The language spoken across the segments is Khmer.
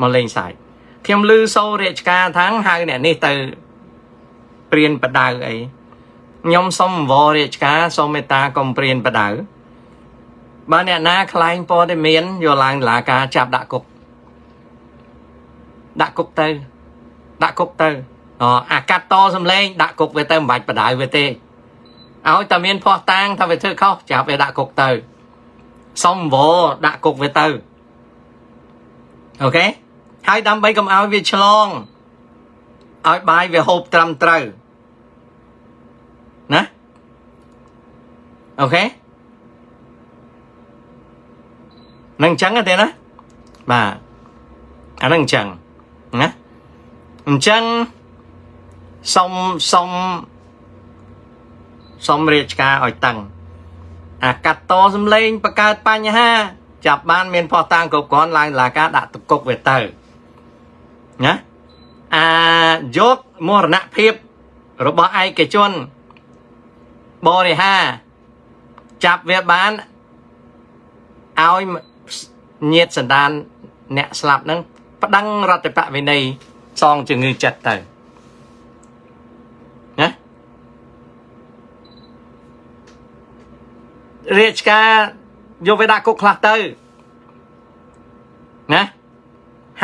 មកលេងសើចខ្ញុំឮសូររាជការថាងហៅអ្នកនេះទៅព្រានបដៅអីខ្ញុំសូមអង្វររាជការសូមមេត្តាកុំព្រានបដៅបើអ្នកណាខ្លែងព័ត៌មានយកឡើងតុលាការចាប់ដាក់គុកដាក់គុកទៅដាក់គុកទៅអអាកាត់តសំឡេងដាក់គុកវាទៅមិនបាច់បដៅវាទេឲ្យតែមានភ័ស្តុតាងថាវាធ្វើខុសចាប់វាដាក់គុកទៅសុំវដាក់គុកវាទៅអូខេ ហើយដើម្បីកុំឲ្យវាឆ្លងឲ្យបាយវាហូបត្រឹមត្រូវណាអូខេនឹងអញ្ចឹងទេណាបាទអានឹងអញ្ចឹងណាអញ្ចឹងសុំសុំសុំរាជការឲ្យតឹងអាកាត់តសំឡេងបង្កើតបញ្ហាចាប់បានមានផោះតាំងគ្រប់គ្រាន់ឡើងឡាការដាក់ទុកវាទៅ ណាអាយកមរណភាពរបស់ឯកជនបរិហាចាប់វាបានឲ្យញាតសន្តានអ្នកស្លាប់នឹងប្តឹងរដ្ឋបវិន័យសងជំងឺចិត្តទៅណារាជការយកវាដាក់គុកខ្លះទៅណា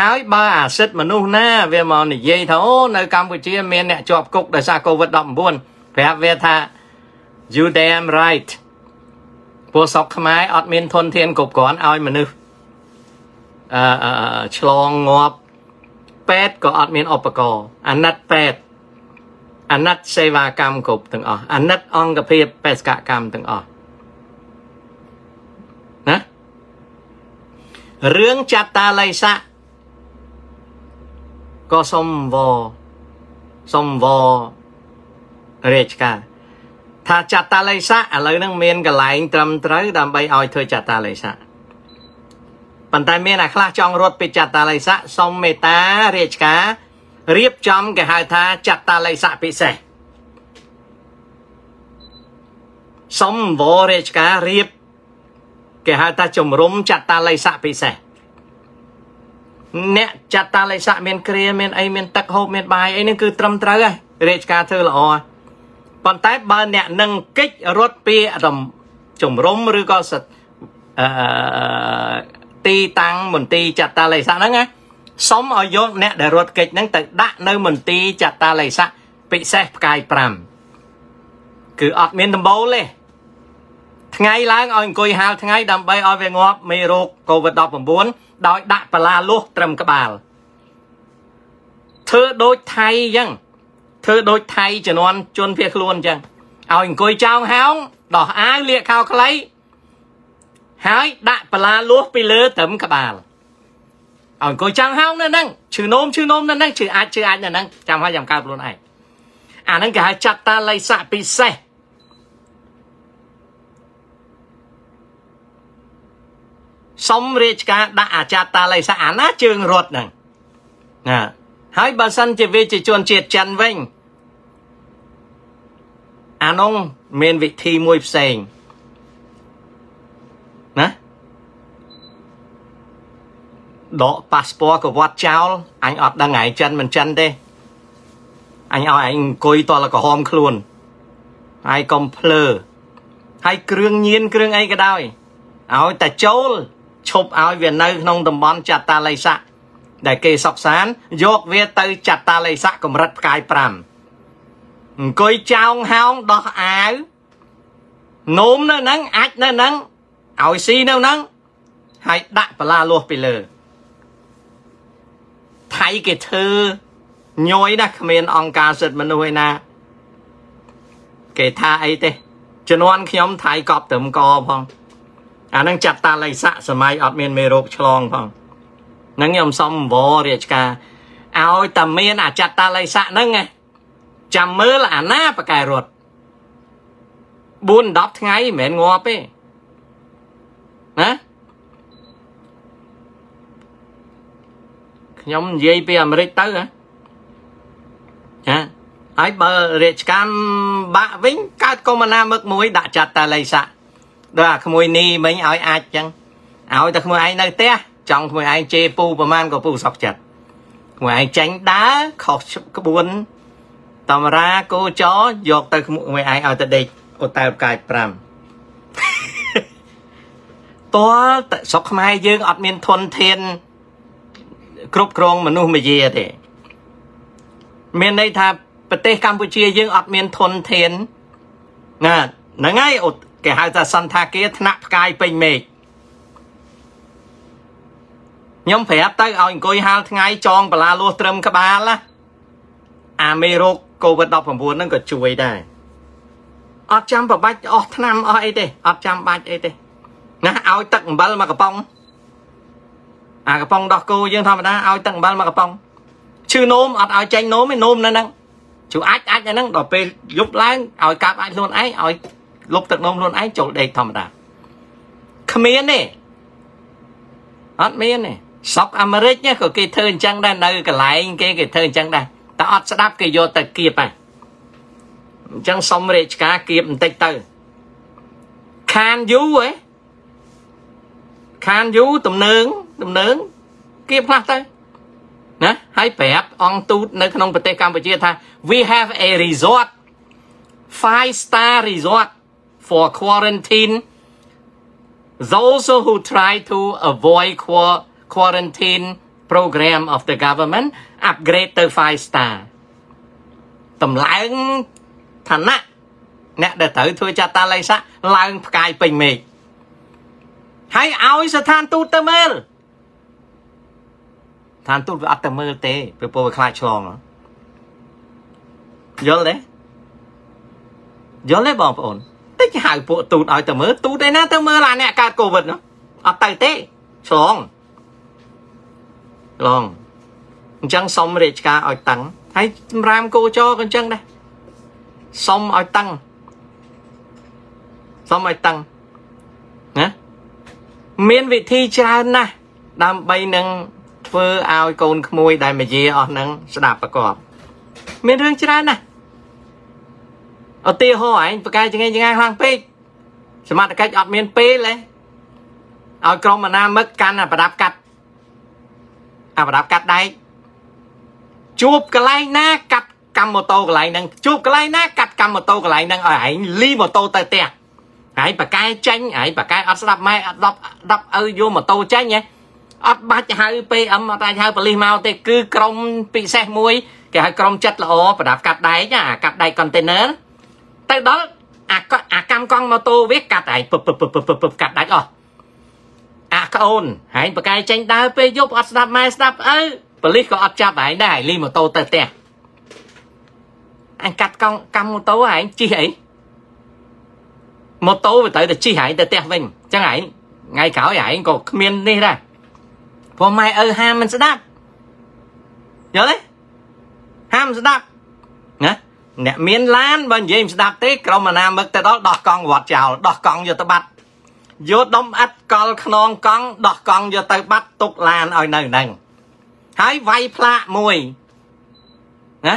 ហើយបើអាសិទ្ធមនុស្សណាវាមកនិយាយថាអូនៅកម្ពុជាមានអ្នកជាប់គុកដោយសារ COVID-19 ប្រាប់វាថា you damn right ពួកសកខ្មែរអត់មានធនធានគ្រប់គ្រាន់ឲ្យមនុស្សអឺឆ្លងងាប់ពេទ្យក៏អត់មានឧបករណ៍អាណិតពេទ្យអាណិតសេវាកម្មគ្រប់ទាំងអស់អាណិតអង្គភាពបេសកកម្មទាំងអស់ណារឿងចតាល័យស័ក ក៏សុំវសុំវរាជការថាចតាល័យស័កឥឡូវហ្នឹងមានកន្លែងត្រឹមត្រូវដើម្បីឲ្យធ្វើចតាល័យស័កប៉ុន្តែមានអាខ្លះចង់រត់ពីចតាល័យស័កសុំមេត្តារាជការរៀបចំគេហៅថាចតាល័យស័កពិសេសសុំវរាជការរៀបគេហៅថាជំរុំចតាល័យស័កពិសេស អ្នកចតាល័យស័កមានគ្រាមានអីមានទឹកហូបមានបាយអីនេះគឺត្រឹមត្រូវហើយរាជការធ្វើល្អប៉ុន្តែបើអ្នកនឹងកិច្ចរត់ពីជំរុំឬក៏អឺទីតាំងមន្ទីរចតាល័យស័កហ្នឹងណាសុំឲ្យយកអ្នកដែលរត់កិច្ចហ្នឹងទៅដាក់នៅមន្ទីរចតាល័យស័កពិសេសផ្កាយ5គឺអត់មានដំបូលទេថ្ងៃឡើងឲ្យអង្គុយហាលថ្ងៃដើម្បីឲ្យវាងាប់មេរោគ COVID-19 ដោយដាក់បលាលួសត្រឹមក្បាលធ្វើដូចថៃអញ្ចឹងធ្វើដូចថៃជំនាន់ជនភៀសខ្លួនអញ្ចឹងឲ្យអង្គុយចោងហោងដោះអាវលាកខោខ្លីហើយដាក់បលាលួសពីលើត្រឹមក្បាលឲ្យអង្គុយចោងហោងនៅហ្នឹងឈឺនោមឈឺនោមនៅហ្នឹងឈឺអាចឈឺអាចនៅហ្នឹងចាំឲ្យចាំកើតខ្លួនឯងអាហ្នឹងគេហៅចាត់តាល័យស័កពិសេស សុំរាជការដាក់អាចារ្យតាល័យស័កអាណាជើងរត់ហ្នឹងណាហើយបើសិនជាវាជាជនជាតិចិនវិញអានោះមានវិធីមួយផ្សេងណាដកប៉ាសពតក៏វត្តចោលអញអត់ដឹងឯងចិនមិនចិនទេអញឲ្យឯងអង្គុយតលក្រហមខ្លួនហើយកុំភ្លើហើយគ្រឿងញៀនគ្រឿងអីក៏ដោយឲ្យតែចូល ឈប់ឲ្យវានៅក្នុងតំបន់ចតាល័យស័កដែលគេសកសានយកវាទៅចតាល័យស័កកម្រិតផ្កាយ5អង្គុយចោងហោងដោះអាវនោមនៅហ្នឹងអាចនៅហ្នឹងឲ្យស៊ីនៅហ្នឹងហើយដាក់បលាលាស់ពីលើថៃគេធ្វើញយណាគ្មានអង្គការសិទ្ធិមនុស្សឯណាគេថាអីទេជំនាន់ខ្ញុំថៃកប់ត្រឹមកផង អានឹងចាត់តាល័យស័កសម័យអត់មានមេរោគឆ្លងផងហ្នឹងខ្ញុំសំវររាជការឲ្យតែមានអាចាត់តាល័យស័កហ្នឹងចាំមើលអាណាបកែរត់4 10ថ្ងៃមិនមែនងាប់ទេណាខ្ញុំនិយាយពីអាមេរិកទៅណាចាហើយបើរាជការបាក់វិញកើតកុំណាមឹកមួយដាក់ចាត់តាល័យស័ក ដល់អាក្មួយនីមិញឲ្យអាចចឹងឲ្យតែក្មួយឯងនៅផ្ទះចចង់មួយឯងជេរពូប្រមាណក៏ពូសក់ចិត្តមួយឯងចាញ់ដើរខុសក្បួនតម្រាគោចយកទៅមួយឯងឲ្យទៅដេកអូតែផ្កាយ5តើស្រុកខ្មែរយើងអត់មានធនធានគ្រប់គ្រងមនុស្សមាយាទេមានន័យថាប្រទេសកម្ពុជាយើងអត់មានធនធានណាហ្នឹងហើយ គេហៅថាសន្តាគារថ្នាក់ផ្កាយពេញមេឃខ្ញុំប្រាប់ទៅឲ្យអង្គុយហាលថ្ងៃចងបលាលោះត្រឹមក្បាលណាអាមេរោគ COVID-19 ហ្នឹងក៏ជួយដែរអត់ចាំប្របាច់អស់ឆ្នាំអស់អីទេអត់ចាំបាច់អីទេណាឲ្យទឹកអំបិលមកកំប៉ុងអាកំប៉ុងដោះគោយើងធម្មតាឲ្យទឹកអំបិលមកកំប៉ុងឈឺនោមអត់ឲ្យចេញនោមទេនោមនៅហ្នឹងជួអាចអាចអាហ្នឹងដល់ពេលយប់ឡើងឲ្យកាប់អាចខ្លួនឯងឲ្យ លុបទឹកនោមខ្លួនឯងចូលដេកធម្មតាគ្មានទេអត់មានទេស្រុកអាមេរិកក៏គេធ្វើអញ្ចឹងដែរនៅកន្លែងគេគេធ្វើអញ្ចឹងដែរតែអត់ស្ដាប់គេយកទៅគៀបហ្នឹងអញ្ចឹងសុំរាជការគៀបបន្តិចទៅខានយូហ៎ខានយូទំនើងទំនើងគៀបខ្លះទៅណាហើយប្រាប់អង្គទូតនៅក្នុងប្រទេសកម្ពុជាថា we have a resort five star resort for quarantine those who try to avoid quarantine program of the government upgrade ទៅ5 star តម្លើងឋានៈអ្នកដែលត្រូវធ្វើចតាល័យស័កឡើងផ្កាយពេញមេឃហើយឲ្យស្ថានទូតទៅមើលឋានទូតវាអត់ទៅមើលទេព្រោះពោវាខ្លាចឆ្លងយល់ទេយល់ទេបងប្អូន តិចហៅពួកទូតឲ្យទៅមើលទូតឯណាទៅមើលអាអ្នកកើតកូវីដនោះអត់ទៅទេឆ្លងឆ្លងអញ្ចឹងសុំរាជការឲ្យតឹងហើយសម្រាមគោចក៏អញ្ចឹងដែរសុំឲ្យតឹងសុំឲ្យតឹងណាមានវិធីច្រើនណាស់ដើម្បីនឹងធ្វើឲ្យកូនក្មួយដែលមកយាអស់ហ្នឹងស្ដាប់ប្រកបមានរឿងច្រើនណាស់ ឧទាហរណ៍ឯងប្រកែចងេចងាយខ្លាំងពេកសមត្ថកិច្ចអត់មានពេលទេឲ្យក្រុមអាណាមិកកាន់អាប្រដាប់កាត់អាប្រដាប់កាត់ដែកជួបកន្លែងណាកាត់កម្មម៉ូតូកន្លែងហ្នឹងជួបកន្លែងណាកាត់កម្មម៉ូតូកន្លែងហ្នឹងឲ្យឯងលីម៉ូតូទៅផ្ទះហើយបកែចេញហើយបកែអត់ស្ដាប់ម៉ែអត់10 10ឪយកម៉ូតូចេញហ៎អត់បាច់ហៅ PM អត់អាចហៅប៉ូលីសមកទេគឺក្រុមពិសេសមួយគេហៅក្រុមចិត្តល្អប្រដាប់កាត់ដែកអាកាត់ដែកកុនតេន័រ ទៅដល់អាអាកម្មកង់ម៉ូតូវាកាត់ហើយពឹបពឹបពឹបពឹបកាត់ដាច់អស់អាក្អូនហើយបកែចេញដើរពេលយប់អត់ស្ដាប់ម៉ែស្ដាប់ឪប៉ូលីសក៏អត់ចាប់ហើយដែរលីម៉ូតូទៅផ្ទះអញកាត់កង់កម្មម៉ូតូឯងជិះអីម៉ូតូវាត្រូវតែជិះឯងទៅផ្ទះវិញអញ្ចឹងឯងថ្ងៃក្រោយឯងក៏គ្មាននេះដែរព្រោះម៉ែឪហាមមិនស្ដាប់យល់ទេហាមស្ដាប់ណា អ្នកមានឡានបើនិយាយមិនស្ដាប់ទេក្រុមអាណាមឹកទៅដល់ដោះកង់វត្តចោលដោះកង់យកទៅបាត់យកដុំអិតកលខ្នងកង់ដោះកង់យកទៅបាត់ទុកឡានឲ្យនៅហ្នឹងហើយវាយផ្លាកមួយណា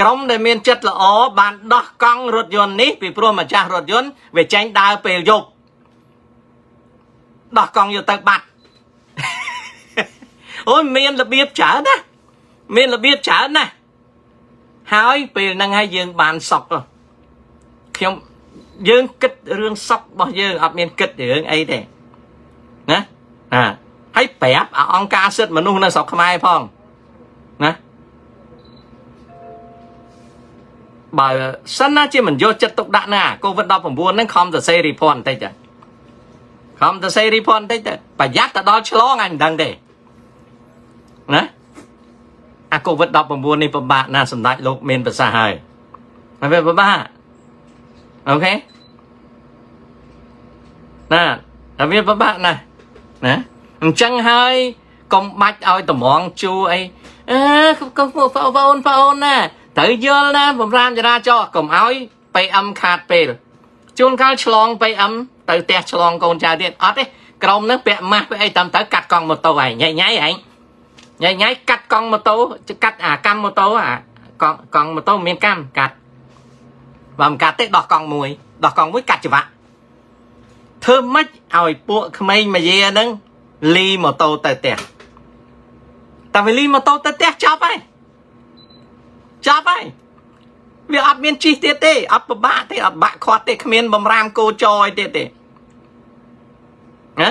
ក្រុមដែលមានចិត្តល្អបានដោះកង់រថយន្តនេះពីព្រោះម្ចាស់រថយន្តវាចេញដើរពេលយប់ដោះកង់យកទៅបាត់អូយមានរបៀបច្រើនណាមានរបៀបច្រើនណា ហើយពេលហ្នឹងហើយយើងបានសក់ខ្ញុំយើងគិតរឿងសក់របស់យើងអត់មានគិតរឿងអីទេណាអាហើយប្រាប់អង្គការសិទ្ធិមនុស្សនៅស្រុកខ្មែរផងណាបើសិនណាជាមិនយកចិត្តទុកដាក់ណា COVID-19 ហ្នឹងខំទៅសេរីភ័ណ្ឌបន្តិចទៅខំទៅសេរីភ័ណ្ឌបន្តិចទៅប្រយ័ត្នទៅដល់ឆ្លងអញមិនដឹងទេណា អា COVID-19 នេះពិបាកណាស់សម្ដេចលោកមានប្រសាសន៍ហើយហើយវាពិបាកអូខេណាតែវាពិបាកណាស់ណាអញ្ចឹងហើយកុំបាច់ឲ្យតម្រងជួអីអឺកុំបងប្អូនបងអូនណាត្រូវយល់ណាបំរាមចរាចរណ៍កុំឲ្យ PM ខាតពេលជួនកាលឆ្លង PM ទៅផ្ទះឆ្លងកូនចៅទៀតអត់ទេក្រុមនឹងពាក់ម៉ាស់ពាក់អីតាមទៅកាត់កង់ម៉ូតូឯងញ៉ៃញ៉ៃឯង ញ៉ៃញ៉ៃកាត់កង់ម៉ូតូកាត់អាកម្មម៉ូតូអាកង់កង់ម៉ូតូមានកម្មកាត់បើមិនកាត់ទេដោះកង់មួយដោះកង់មួយកាត់ច្បាក់ធ្វើម៉េចឲ្យពួកក្មេងមកយាហ្នឹងលីម៉ូតូទៅផ្ទះតែវាលីម៉ូតូទៅផ្ទះចប់ហើយចប់ហើយវាអត់មានជីទៀតទេអត់ពិបាកទេអត់បាក់ខាត់ទេគ្មានបំរាមគោចអីទៀតទេណា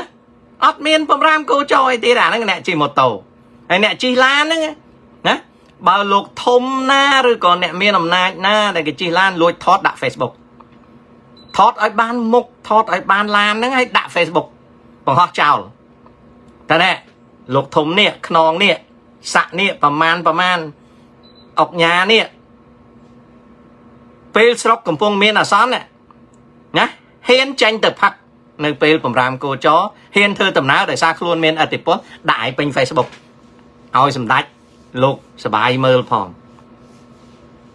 អត់មានបំរាមគោចអីទៀតអាហ្នឹងអ្នកជិះម៉ូតូ ហើយអ្នកជិះឡានហ្នឹងណាបើលោកធំណាឬក៏អ្នកមានអំណាចណាដែលគេជិះឡានលួចថតដាក់ Facebook ថតឲ្យបានមុខថតឲ្យបានឡានហ្នឹងឲ្យដាក់ Facebook បង្ហោះចោលតែណែលោកធំនេះខ្នងនេះសាក់នេះប្រមាណប្រមាណអុកញ៉ានេះពេលស្រុកកំពុងមានអាសន្នណាហ៊ានចាញ់ទៅផឹកនៅពេលបំរាមកោចហ៊ានធ្វើដំណើរដោយសារខ្លួនមានអតិពលដាក់ឲ្យពេញ Facebook ឲ្យសម្ដេចលោកសបាយមើលផង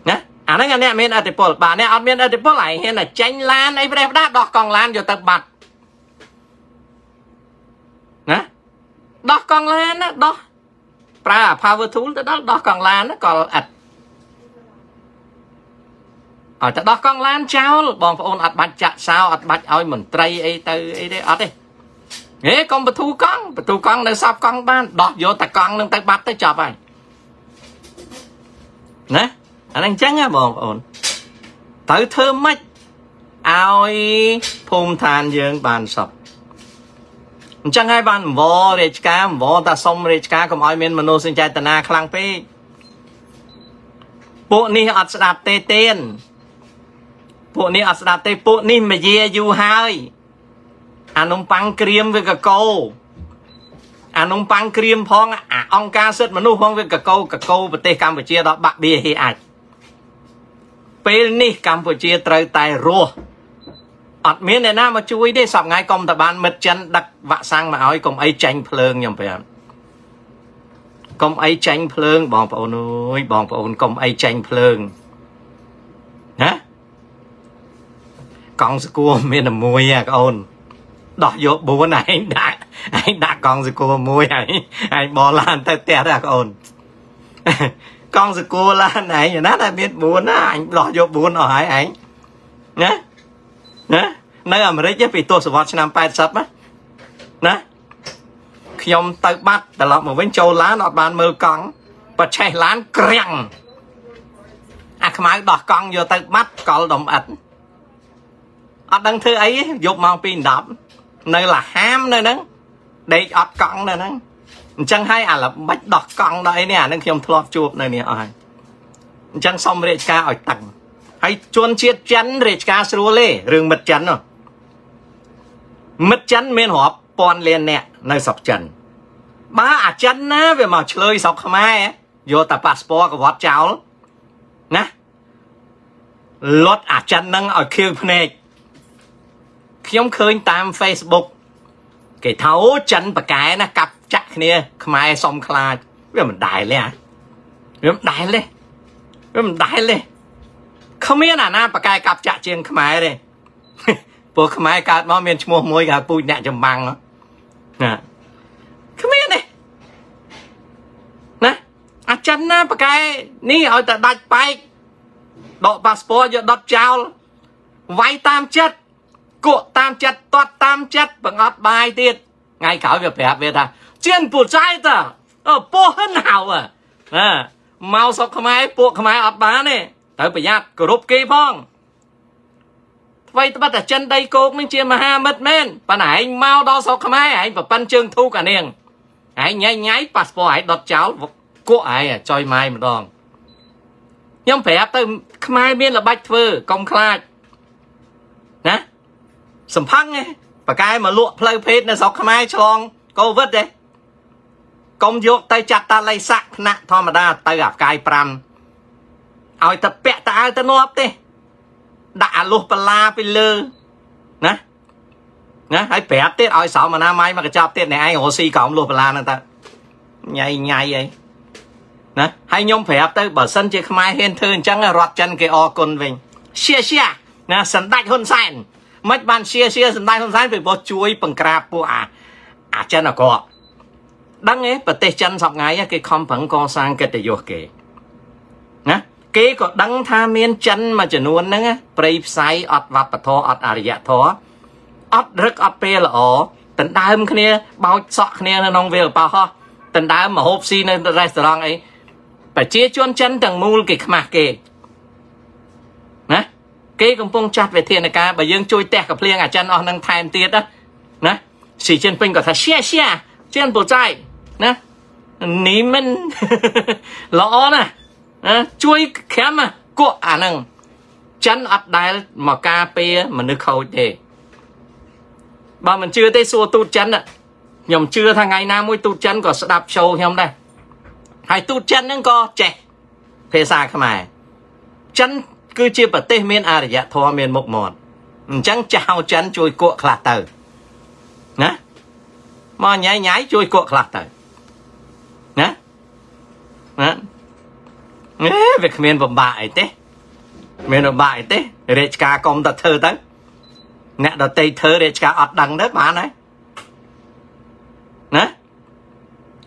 ណាអាហ្នឹងអ្នកមានអតិពលបាទអ្នកអត់មានអតិពលឯងហ៊ានតែចាញ់ឡានអីប្រេះផ្ដាស់ដោះកង់ឡានយកទៅបាត់ណាដោះកង់ឡានណាដោះប្រើ power tool ទៅដល់ដោះកង់ឡានក៏អត់ឲ្យតែដោះកង់ឡានចោលបងប្អូនអត់បាច់ចាក់សោអត់បាច់ឲ្យមន្ត្រីអីទៅអីទេអត់ទេ ហេកុំបទូកង់បទូកង់នៅសពកង់បានដោះយកតែកង់នឹងទៅបាត់ទៅចប់ហើយណាអាហ្នឹងអញ្ចឹងហ៎បងប្អូនត្រូវធ្វើម៉េចឲ្យភូមិឋានយើងបានសុខអញ្ចឹងហើយបានអង្វររាជការអង្វរតាសុំរាជការកុំឲ្យមានមនោសញ្ចេតនាខ្លាំងពេកពួកនេះអត់ស្ដាប់ទេទេនពួកនេះអត់ស្ដាប់ទេពួកនេះមយាយូរហើយ អានំប៉័ងក្រៀមវាកកោអានំប៉័ងក្រៀមផងអាអង្គការសិទ្ធិមនុស្សផងវាកកោកកោប្រទេសកម្ពុជាដល់បាក់បៀហេអាចពេលនេះកម្ពុជាត្រូវតែរស់អត់មានអ្នកណាមកជួយទេសប្ងាយកុំតបានមិត្តចិនដឹកវាក់សាំងមកឲ្យកុំអីចាញ់ភ្លើងខ្ញុំប្រាប់កុំអីចាញ់ភ្លើងបងប្អូនអើយបងប្អូនកុំអីចាញ់ភ្លើងណាកង់សគួរមានតែមួយហ่ะកូន ដោះយក4ឯងដាក់ឯងដាក់កង់សគួរមួយឯងឯងបលឡានទៅផ្ទះដែរកូនកង់សគួរឡានឯងណាតែមាន4ណាអញដោះយក4អស់ហើយឯងណាណានៅអាមេរិកពីទសវត្សរ៍ឆ្នាំ80ណាណាខ្ញុំទៅបាត់ត្រឡប់មកវិញចូលឡានអត់បានមើលកង់បច្ឆេះឡានក្រាំងអាខ្មៅដោះកង់យកទៅបាត់កលដុំអិតអត់ដឹងធ្វើអីយប់ម៉ោង2 10 នៅលហាមនៅហ្នឹងដេកអត់កង់នៅហ្នឹងអញ្ចឹងហើយអាល្បិចដោះកង់ដល់អីនេះអានឹងខ្ញុំធ្លាប់ជួបនៅនេះអស់ហើយអញ្ចឹងសុំរាជការឲ្យតឹងហើយជួនជាតិចិនរាជការស្រួលទេរឿងមិត្តចិននោះមិត្តចិនមានរាប់ពាន់លានអ្នកនៅស្រុកចិនបើអាចិនណាវាមកឆ្លើយស្រុកខ្មែរយកតែប៉ាសពតកវត្តចោលណាលត់អាចិននឹងឲ្យខៀវភ្នែក ខ្ញុំឃើញតាម Facebook គេថាអូចិនប៉កែណាកាប់ចាក់គ្នា ខ្មែរសុំខ្លាចវាមិនដែលទេវាមិនដែលទេវាមិនដែលទេគ្មានអាណាប៉កែកាប់ចាក់ជាងខ្មែរទេពួកខ្មែរកើតមកមានឈ្មោះមួយគេហៅពូជអ្នកចម្បាំងណាគ្មានទេណាអាចិនណាប៉កែនេះឲ្យតែដាច់បែកដកប៉ាសពតយកដុតចោលវាយតាមចិត្ត គក់តាមចិត្តតត់តាមចិត្តបង្អត់បាយទៀតថ្ងៃក្រោយវាប្រាប់វាថាជៀនពូចៃតាអពោះហិនហៅណាមកសុកខ្មែរពួកខ្មែរអត់បានទេត្រូវប្រយ័ត្នគោរពគេផងអ្វីត្បិតតែចិនដីគោកនឹងជាមហាមិត្តមែនប៉ុន្តែឯងមកដល់ស្រុកខ្មែរឯងប្រប៉ិនជើងធូកអានាងឯងញ៉ៃញ៉ៃប៉ាសពតឯងដុតចោលគក់ឯងចុយម៉ាយម្ដងខ្ញុំប្រាប់ទៅខ្មែរមានល្បិចធ្វើកុំខ្លាចណា សំផឹងឯងបកែមកលក់ផ្លូវភេទនៅស្រុកខ្មែរឆ្លងកូវីដទេកុំយកទៅចាត់តាល័យស័កថ្នាក់ធម្មតាទៅអាផ្កាយ5ឲ្យតែពាក់តើទៅងាប់ទេ ដាក់អាលុះបលាពីលើណាណាហើយប្រាប់ទៀតឲ្យសោមអនាម័យមកកញ្ចប់ទៀតអ្នកឯងរស់ស៊ីក្រោមលុះបលាហ្នឹងតើញ៉ៃញ៉ៃអីណាហើយខ្ញុំប្រាប់ទៅបើសិនជាខ្មែរហ៊ានធ្វើអញ្ចឹងរត់ចិនគេអរគុណវិញឈៀឈៀណាសម្ដេចហ៊ុនសែន មិនបានឈៀឈៀសម្ដេចហ៊ុនសែនពីព្រោះជួយបង្ក្រាបពួកអាអាចិនអក្រក់ដឹងទេប្រទេសចិនសប្ងៃគេខំប្រឹងកសាងកិត្តិយសគេណាគេក៏ដឹងថាមានចិនមួយចំនួនហ្នឹងប្រៃផ្សៃអត់វប្បធម៌អត់អរិយធម៌អត់រឹកអត់ពេលល្អដណ្ដើមគ្នាបោចសក់គ្នានៅក្នុងវាលប៉ោះដណ្ដើមមកហូបស៊ីនៅរេស្តូរ៉ង់អីប្រជាជនចិនទាំងមូលគេខ្មាស់គេណា គេកំពុងចាត់វិធានការបើយើងជួយទះកភ្លៀងអាចិនអស់នឹងថែមទៀតណាស៊ីចិនពេញក៏ថាជាជាចិនបូចៃណានេះមិនល្អណាស់ជួយខាំគក់អាហ្នឹងចិនអត់ដែលមកការពារមនុស្សខូចទេបើមិនជឿទេសួរទូតចិនខ្ញុំជឿថាថ្ងៃណាមួយទូតចិនក៏ស្ដាប់ show ខ្ញុំដែរហើយទូតចិនហ្នឹងក៏ចេះភាសាខ្មែរចិន គឺជាប្រទេសមានអរិយធម៌មានមុខមាត់អញ្ចឹងចៅចិនជួយគក់ខ្លះទៅណាមកញ៉ៃញ៉ៃជួយគក់ខ្លះទៅណាណាអេវាគ្មានបំបាក់អីទេមានបំបាក់អីទេរាជការកុំតែធ្វើទៅអ្នកដតីធ្វើរាជការអត់ដឹងទៅបានហើយណា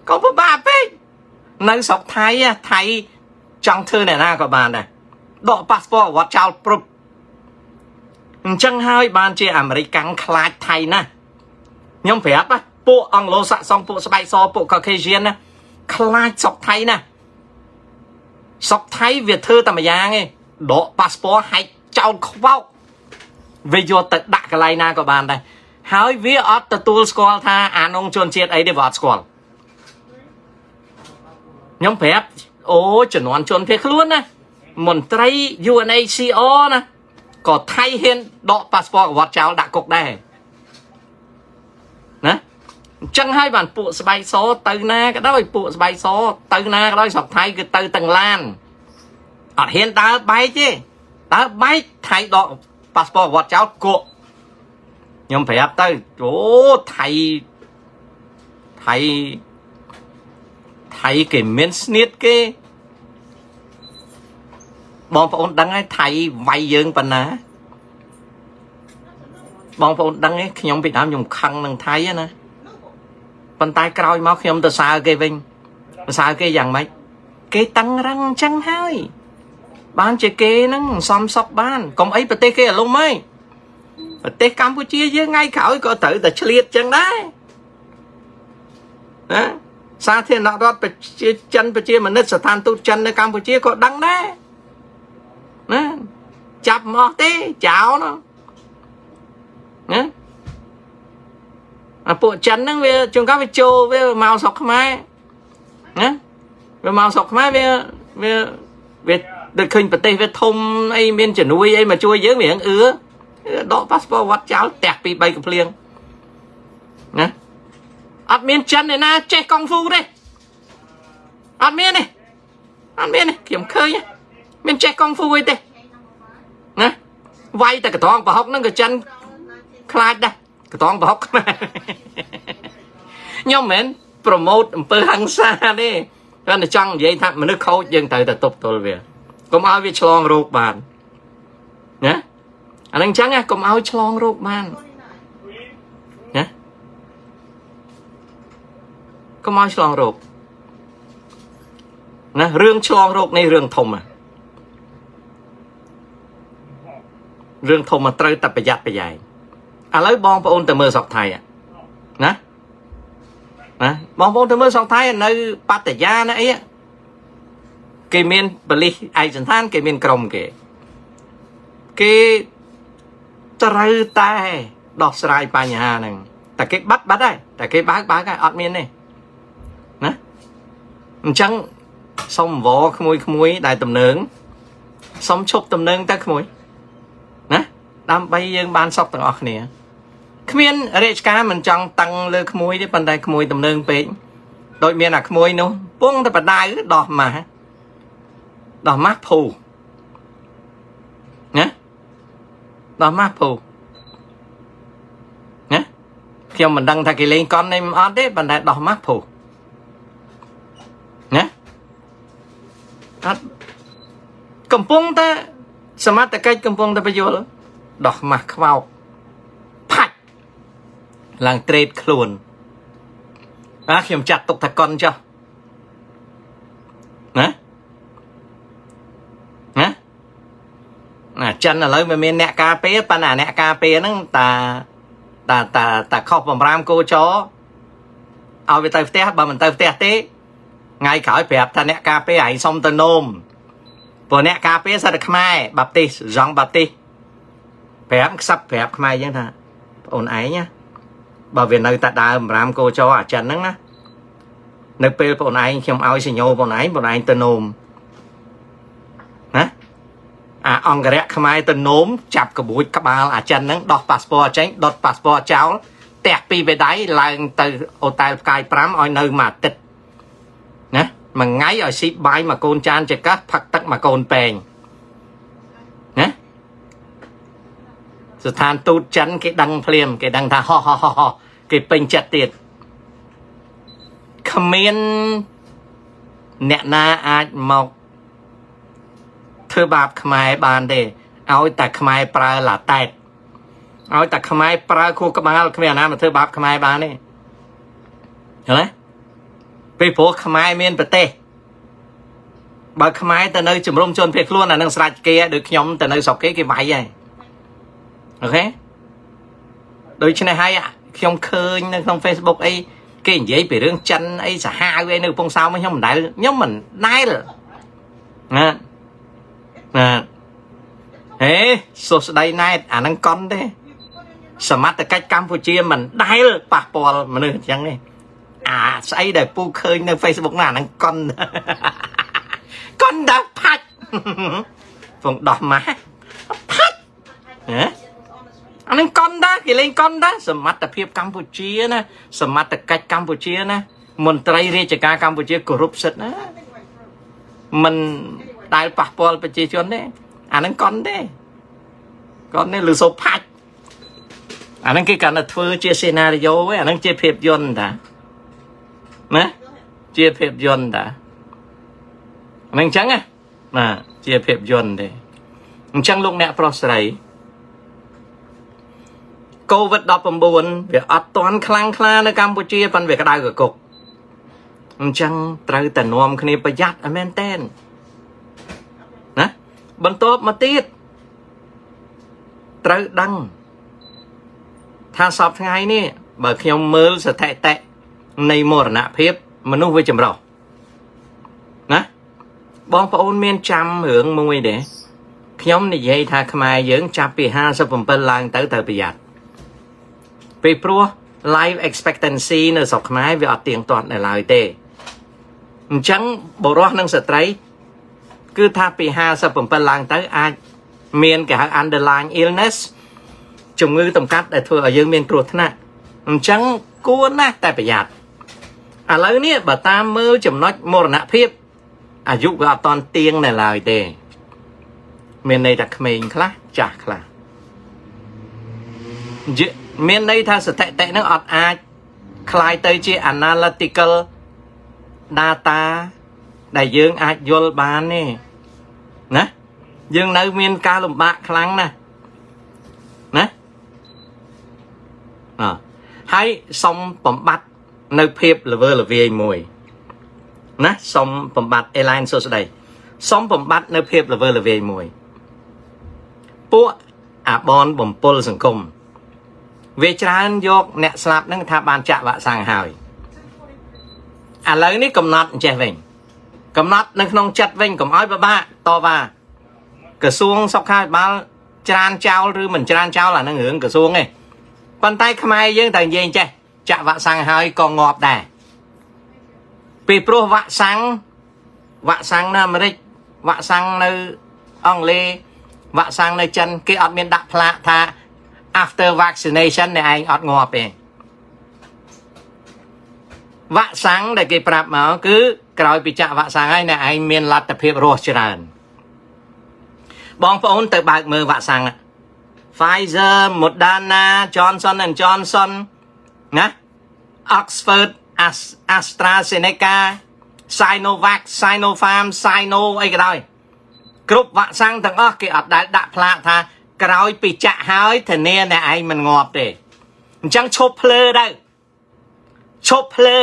កុំពិបាកពេកនៅស្រុកថៃថៃចង់ធ្វើអ្នកណាក៏បានដែរ ដកប៉ាសពតវត្តចោលព្រឹបអញ្ចឹងហើយបានជាអាមេរិកកាំងខ្លាចថៃណាខ្ញុំប្រាប់ពួកអង់ឡូសាក់សងពួកស្បែកសពួកកូខេស៊ីនណាខ្លាចស្រុកថៃណាស្រុកថៃវាធ្វើតែម្យ៉ាងឯងដកប៉ាសពតហែកចោលខ្វោកវាយកទៅដាក់កន្លែងណាក៏បានដែរហើយវាអត់ទទួលស្គាល់ថាអានងជនជាតិអីទេវាអត់ស្គាល់ខ្ញុំប្រាប់អូជំនាន់ជនភៀសខ្លួនណា មន្ត្រី UNHCR ណាក៏ថៃហ៊ានដកប៉ាសពតកវត្តចោលដាក់គុកដែរណាអញ្ចឹងហើយបានពួកស្បែកសទៅណាក៏ដោយពួកស្បែកសទៅណាក៏ដោយស្រុកថៃគឺទៅទាំងឡានអត់ហ៊ានដើរបែកទេដើរបែកថៃដកប៉ាសពតវត្តចោលគក់ខ្ញុំប្រាប់ទៅអូថៃថៃថៃគេមានស្នៀតគេ បងប្អូនដឹងហើយថៃវាយយើងប៉ុណ្ណាបងប្អូនដឹងទេខ្ញុំពីដើមខ្ញុំខឹងនឹងថៃណាប៉ុន្តែក្រោយមកខ្ញុំទៅសើគេវិញទៅសើគេយ៉ាងម៉េចគេតឹងរឹងអញ្ចឹងហើយបានជាគេហ្នឹងសំសុកបានកុំអីប្រទេសគេអាលុំហីប្រទេសកម្ពុជាយើងថ្ងៃក្រោយក៏ត្រូវតែឆ្លៀតចឹងដែរណាសាធារណរដ្ឋប្រជាចិនប្រជាមានិតស្ថានទូតចិននៅកម្ពុជាក៏ដឹងដែរណា ចាប់មកទេចោលណាណាអាពួកចិនហ្នឹងវាជួនកាលវាចូលវាមកស្រុកខ្មែរណាវាមកស្រុកខ្មែរវាវាវាដូចឃើញប្រទេសវាធំអីមានជំនួយអីមកជួយយើងវារៀងអឺដកប៉ាសពតវត្តចោលផ្ទះពី3កំភ្លៀងណាអត់មានចិនឯណាចេះកុងហ្វូទេអត់មានទេអត់មានទេខ្ញុំឃើញមានចេះកុងហ្វូអីទេ ណាវាយតែកត្រងប្រហុកហ្នឹងក៏ចិនខ្លាចដែរកត្រងប្រហុកខ្មែរខ្ញុំមិនមែនប្រម៉ូតអំពើហិង្សាទេគាត់តែចង់និយាយថាមនុស្សខូចយើងត្រូវតែទប់ទល់វាកុំឲ្យវាឆ្លងរោគបានណាអានឹងអញ្ចឹងកុំឲ្យឆ្លងរោគបានណាកុំឲ្យឆ្លងរោគណារឿងឆ្លងរោគនេះរឿងធំណា រឿងធំមកត្រូវតែប្រយ័ត្នប្រយែងឥឡូវបងប្អូនទៅមើលស្រុកថៃណាណាបងប្អូនទៅមើលស្រុកថៃនៅបតយាណាអីគេមានបលិសឯកសន្តាន គេមានក្រុមគេគេត្រូវតែដោះស្រាយបញ្ហាហ្នឹងតែគេបាត់បាត់ហើយតែគេបើកបើកហើយអត់មានទេណាអញ្ចឹងសុំវរក្មួយក្មួយដែលតំណើងសុំឈប់តំណើងទៅក្មួយណា ដើម្បីយើងបានសុខទាំងអស់គ្នាគ្មានរាជការមិនចង់តឹងលើក្មួយទេប៉ុន្តែក្មួយតំណើងពេកដូចមានអាក្មួយនោះពងតែបដៅដោះម៉ាស់ដោះម៉ាស់ភូណាដោះម៉ាស់ភូណាខ្ញុំមិនដឹងថាគេលេងកន់នេះមិនអត់ទេប៉ុន្តែដោះម៉ាស់ភូណាអត់កំពុងតែសមត្ថកិច្ចកំពុងតែបញ្យល់ ដោះម៉ាស់ខ្វោកផាច់ឡើងត្រេតខ្លួនអាខ្ញុំចាត់ទុកថាកុនចុះណាណាណាចិនឥឡូវវាមានអ្នកការពារប៉ុន្តែអ្នកការពារហ្នឹងតាតាតាតាខុសបំរាមគោចរឲ្យវាទៅផ្ទះបើមិនទៅផ្ទះទេថ្ងៃក្រោយប្រាប់ថាអ្នកការពារឯងសុំទៅនោមព្រោះអ្នកការពារសិតតែខ្មែរបាប់ទីសសង់បាប់ទីស ប្រាប់ខ្សឹបប្រាប់ខ្មែរអញ្ចឹងថាបងអូនឯងណាបើវានៅតែដើរបំរាមគោចរអាចិនហ្នឹងណានៅពេលបងឯងខ្ញុំឲ្យសញ្ញោបងឯងបងឯងទៅនោមណាអាអង្គរៈខ្មែរទៅនោមចាប់ក្បួចក្បាលអាចិនហ្នឹងដោះប៉ាសពតចេញដុតប៉ាសពតចោលផ្ទះពីរបេដៃឡើងទៅអូតែលផ្កាយ5ឲ្យនៅមួយអាទិត្យណាមួយថ្ងៃឲ្យស៊ីបាយមួយកូនចានចកាសផឹកទឹកមួយកូនពេង ស្ថានទូតចិនគេដឹងភ្លាមគេដឹងថាហោះហោះហោះគេពេញចិត្តទៀតគ្មានអ្នកណាអាចមកធ្វើបាបខ្មែរបានទេឲ្យតែខ្មែរប្រើឡាតែតឲ្យតែខ្មែរប្រើខួរក្បាលគ្មានអាណាមកធ្វើបាបខ្មែរបានទេឃើញទេពេលព្រោះខ្មែរមានប្រទេសបើខ្មែរទៅនៅជំរុំជនភៀសខ្លួនអានឹងស្រេចគេដូចខ្ញុំទៅនៅស្រុកគេគេវាយហើយ អូខេដូច្នេះហើយខ្ញុំឃើញនៅក្នុង Facebook អីគេនិយាយពីរឿងចិនអីសាហាវអីនៅកំពង់សោមខ្ញុំមិនដែលខ្ញុំមិនដែលណាណាហេសួស្ដីណែតអានឹងកុនទេសមត្ថកិច្ចកម្ពុជាមិនដែលប៉ះពាល់មនុស្សអញ្ចឹងទេអាស្អីដែលពូឃើញនៅ Facebook ណាអានឹងកុនកុនដល់ផាច់ពងដោះម៉ាផាច់ហ៎ អានឹងកុនដែរគេលេងកុនដែរសមត្ថភាពកម្ពុជាណាសមត្ថកិច្ចកម្ពុជាណាមន្ត្រីរាជការកម្ពុជាគោរពសិទ្ធិណាមិនដែលប៉ះពាល់ប្រជាជនទេអានឹងកុនទេកុននេះលឺសូផាច់អានឹងគេកាន់តែធ្វើជាសេណារីយ៉ូឯអានឹងជាភាពយន្តតាណាជាភាពយន្តតាអានឹងអញ្ចឹងណាបាទជាភាពយន្តទេអញ្ចឹងលោកអ្នកប្រុសស្រី COVID-19 វាអត់តន់ខ្លាំងខ្លានៅកម្ពុជាប៉ុន្តែវាក្តៅកគុកអញ្ចឹងត្រូវតែនាំគ្នាប្រយ័ត្នឲ្យមែនតែនណាបន្ទាប់មកទៀតត្រូវដឹងថាសពថ្ងៃនេះបើខ្ញុំមើលស្ថិតិនៃមរណភាពមនុស្សវាចម្រុះណាបងប្អូនមានចាំរឿងមួយទេខ្ញុំនិយាយថាខ្មែរយើងចាប់ពី57ឡើងទៅត្រូវប្រយ័ត្ន ពេលព្រោះ life expectancy នៅស្រុកខ្មែរវាអត់ទៀងទាត់នៅឡើយទេអញ្ចឹងបុរសនិងស្ត្រី គឺថាពី57ឡើងទៅអាចមានគេហៅ underlying illness ជំងឺតម្កាត់ដែលធ្វើឲ្យយើងមានគ្រោះថ្នាក់អញ្ចឹងគួរណាស់តែប្រយ័ត្នឥឡូវនេះបើតាមមើលចំណុចមរណភាពអាយុវាអត់តន់ទៀងនៅឡើយទេ មានន័យថាក្មេងខ្លះចាស់ខ្លះ មានន័យថាស្ថិតិនឹងអត់អាចคล้ายទៅជា analytical data ដែលយើងអាចយល់បានទេណាយើងនៅមានការលំបាកខ្លាំងណាស់ណាអហើយសុំបំបត្តិនៅភាពល្វើល្វាយមួយណាសុំបំបត្តិអេឡែនសួស្ដីសុំបំបត្តិនៅភាពល្វើល្វាយមួយពួកអាបនបំពល់សង្គម វាច្រើនយកអ្នកស្លាប់នឹងថាបានចាក់វ៉ាក់សាំងហើយឥឡូវនេះកំណត់អញ្ចេះវិញកំណត់នៅក្នុងចិត្តវិញកុំឲ្យពិបាកតវ៉ាក្រសួងសុខាភិបាលច្រានចោលឬមិនច្រានចោលអានឹងរឿងក្រសួងទេប៉ុន្តែខ្មែរយើងតែនិយាយចេះចាក់វ៉ាក់សាំងហើយក៏ងាប់ដែរពីព្រោះវ៉ាក់សាំងវ៉ាក់សាំងនៅអាមេរិកវ៉ាក់សាំងនៅអង់គ្លេសវ៉ាក់សាំងនៅចិនគេអត់មានដាក់ផ្លាកថា after vaccination អ្នកឯងអត់ងាប់ទេវ៉ាក់សាំងដែលគេប្រាប់មកគឺក្រោយពីចាក់វ៉ាក់សាំងហើយអ្នកឯងមានលទ្ធភាពរស់ច្រើនបងប្អូនទៅបើកមើលវ៉ាក់សាំង Pfizer Moderna Johnson and Johnson ណា Oxford AstraZeneca Sinovac Sinopharm Sino អីក៏ដោយគ្រប់វ៉ាក់សាំងទាំងអស់គេអត់ដែលដាក់ផ្លាកថា ក្រោយពីចាក់ហើយធានាអ្នកឯងមិនងាប់ទេអញ្ចឹងឈប់ភ្លើទៅឈប់ភ្លើ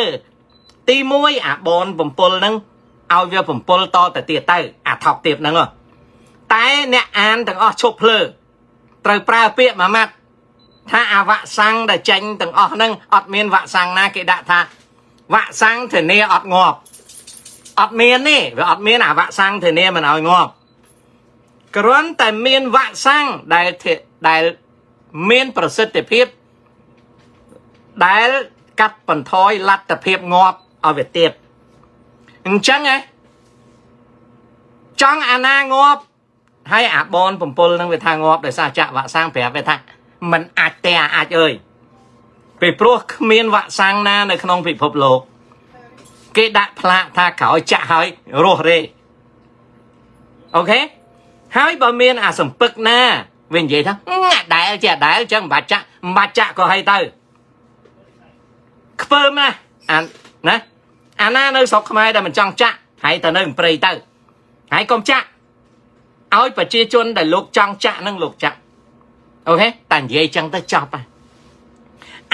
ទី1អាបនបំពល់ហ្នឹងឲ្យវាបំពល់តទៅទៀតទៅអាថប់ទៀតហ្នឹងតែអ្នកអានទាំងអស់ឈប់ភ្លើត្រូវប្រើពាក្យមួយម៉ាត់ថាអាវ៉ាក់សាំងដែលចេញទាំងអស់ហ្នឹងអត់មានវ៉ាក់សាំងណាគេដាក់ថាវ៉ាក់សាំងធានាអត់ងាប់អត់មានទេវាអត់មានអាវ៉ាក់សាំងធានាមិនឲ្យងាប់ គ្រាន់តែមានវ៉ាក់សាំងដែលដែលមានប្រសិទ្ធភាពដែលកាត់បន្ថយលទ្ធភាពងាប់ឲ្យវាទៀតអញ្ចឹងហ៎ចង់អាណាងាប់ហើយអាបន7នឹងវាថាងាប់ដោយសារចាក់វ៉ាក់សាំងប្រាប់វាថាมันអាចទេអាចអើយពីព្រោះគ្មានវ៉ាក់សាំងណានៅក្នុងពិភពលោកគេដាក់ផ្លាកថាក្រោយចាក់ហើយរស់រេអូខេ ហើយបើមានអាសំពឹកណាវានិយាយថាដែលជាដែលអញ្ចឹងមិនបាច់ចាក់មិនបាច់ចាក់ក៏ឲ្យទៅខ្ពើមណាអាណាអាណានៅស្រុកខ្មែរដែលមិនចង់ចាក់ហើយទៅនៅព្រៃទៅហើយកុំចាក់ឲ្យប្រជាជនដែលលោកចង់ចាក់នឹងលោកចាក់អូខេតែនិយាយចឹងទៅចប់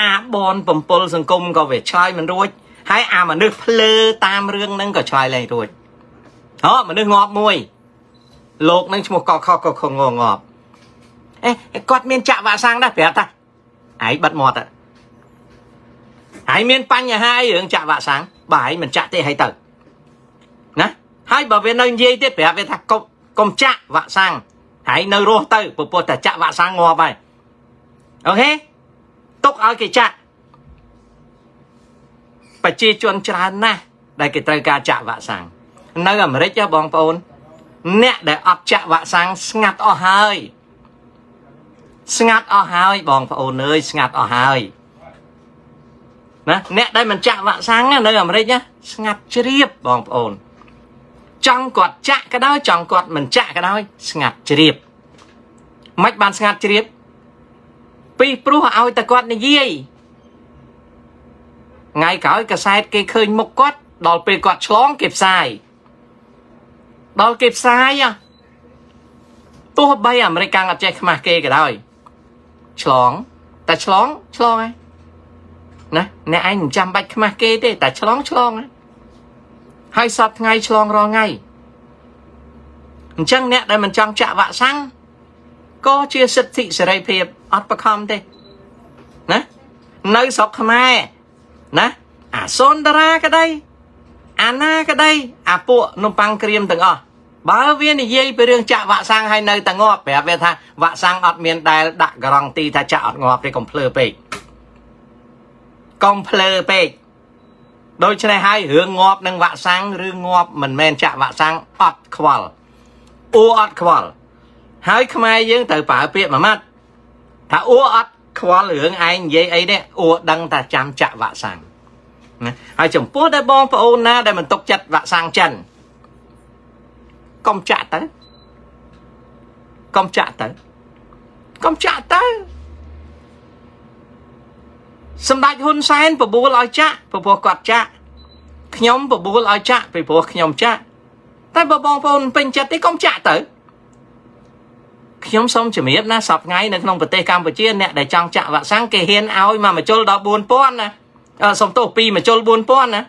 អាបន7សង្គមក៏វាឆ្លើយមិនរួចហើយអាមនុស្សភ្លើតាមរឿងហ្នឹងក៏ឆ្លើយលែងរួចហ៎មនុស្សងាប់មួយ លោកនឹងឈ្មោះកខកខងងាប់អេគាត់មានចាក់វ៉ាក់សាំងដែរប្រាប់ថាឯងបិទមាត់ហើយមានបញ្ហាអីរឿងចាក់វ៉ាក់សាំងបើឯងមិនចាក់ទេហើយទៅណាហើយបើវានៅនិយាយទៀតប្រាប់វាថាកុំកុំចាក់វ៉ាក់សាំងហើយនៅរស់ទៅពពុះតែចាក់វ៉ាក់សាំងងាប់ហើយអូខេទុកឲ្យគេចាក់ប្រជាជនច្រើនណាស់ដែលគេត្រូវការចាក់វ៉ាក់សាំងនៅអាមេរិកបងប្អូន អ្នកដែលអត់ចាក់វ៉ាក់សាំងស្ងាត់អស់ហើយស្ងាត់អស់ហើយបងប្អូនអើយស្ងាត់អស់ហើយណាអ្នកដែលមិនចាក់វ៉ាក់សាំងនៅអាមេរិកណាស្ងាត់ជ្រាបបងប្អូនចង់គាត់ចាក់ក៏ដោយចង់គាត់មិនចាក់ក៏ដោយស្ងាត់ជ្រាបមិនបានស្ងាត់ជ្រាបពីព្រោះឲ្យតែគាត់និយាយថ្ងៃក្រោយកសែតគេឃើញមុខគាត់ដល់ពេលគាត់ឆ្លងគេផ្សាយ ដល់គេផ្សាយទោះបីអាមេរិកកាំងអត់ចេះខ្មាស់គេក៏ដោយឆ្លងតែឆ្លងឆ្លងហើយណាអ្នកឯងមិនចាំបាច់ខ្មាស់គេទេតែឆ្លងឆ្លងហើយសពថ្ងៃឆ្លងរងថ្ងៃអញ្ចឹងអ្នកដែលមិនចង់ចាក់វ៉ាក់សាំងក៏ជាសិទ្ធិសេរីភាពអត់បខំទេណានៅស្រុកខ្មែរណាអាសុនតារាក្តីអាណាក្តីអាពួកនំប៉័ងក្រៀមទាំងអស់ បើវានិយាយពីរឿងចាក់វ៉ាក់សាំងហើយនៅតែងាប់ប្រាប់វាថាវ៉ាក់សាំងអត់មានដែលដាក់ការ៉ង់ទីថាចាក់អត់ងាប់ទេកុំភ្លើពេកកុំភ្លើពេកដូច្នេះហើយរឿងងាប់នឹងវ៉ាក់សាំងឬងាប់មិនមែនចាក់វ៉ាក់សាំងអត់ខ្វល់អ៊ូអត់ខ្វល់ហើយខ្មែរយើងត្រូវប្រើពាក្យមួយម៉ាត់ថាអ៊ូអត់ខ្វល់រឿងឯងនិយាយអីនេះអ៊ូដឹងតែចាំចាក់វ៉ាក់សាំងណាហើយចំពោះតែបងប្អូនណាដែលមិនទុកចិត្តវ៉ាក់សាំងចិន កុំចាក់ទៅកុំចាក់ទៅកុំចាក់ទៅសម្ដេចហ៊ុនសែនបបួលឲ្យចាក់ព្រោះគាត់ចាក់ខ្ញុំបបួលឲ្យចាក់ពីព្រោះខ្ញុំចាក់តែបើបងប្អូនពេញចិត្តទេកុំចាក់ទៅខ្ញុំសូមជំរាបណាសប្ថ្ងៃនៅក្នុងប្រទេសកម្ពុជាអ្នកដែលចង់ចាក់វ៉ាក់សាំងគេហ៊ានឲ្យមកបញ្ជុលដល់4000ណាសុំទោសពីបញ្ជុល4000ណាណា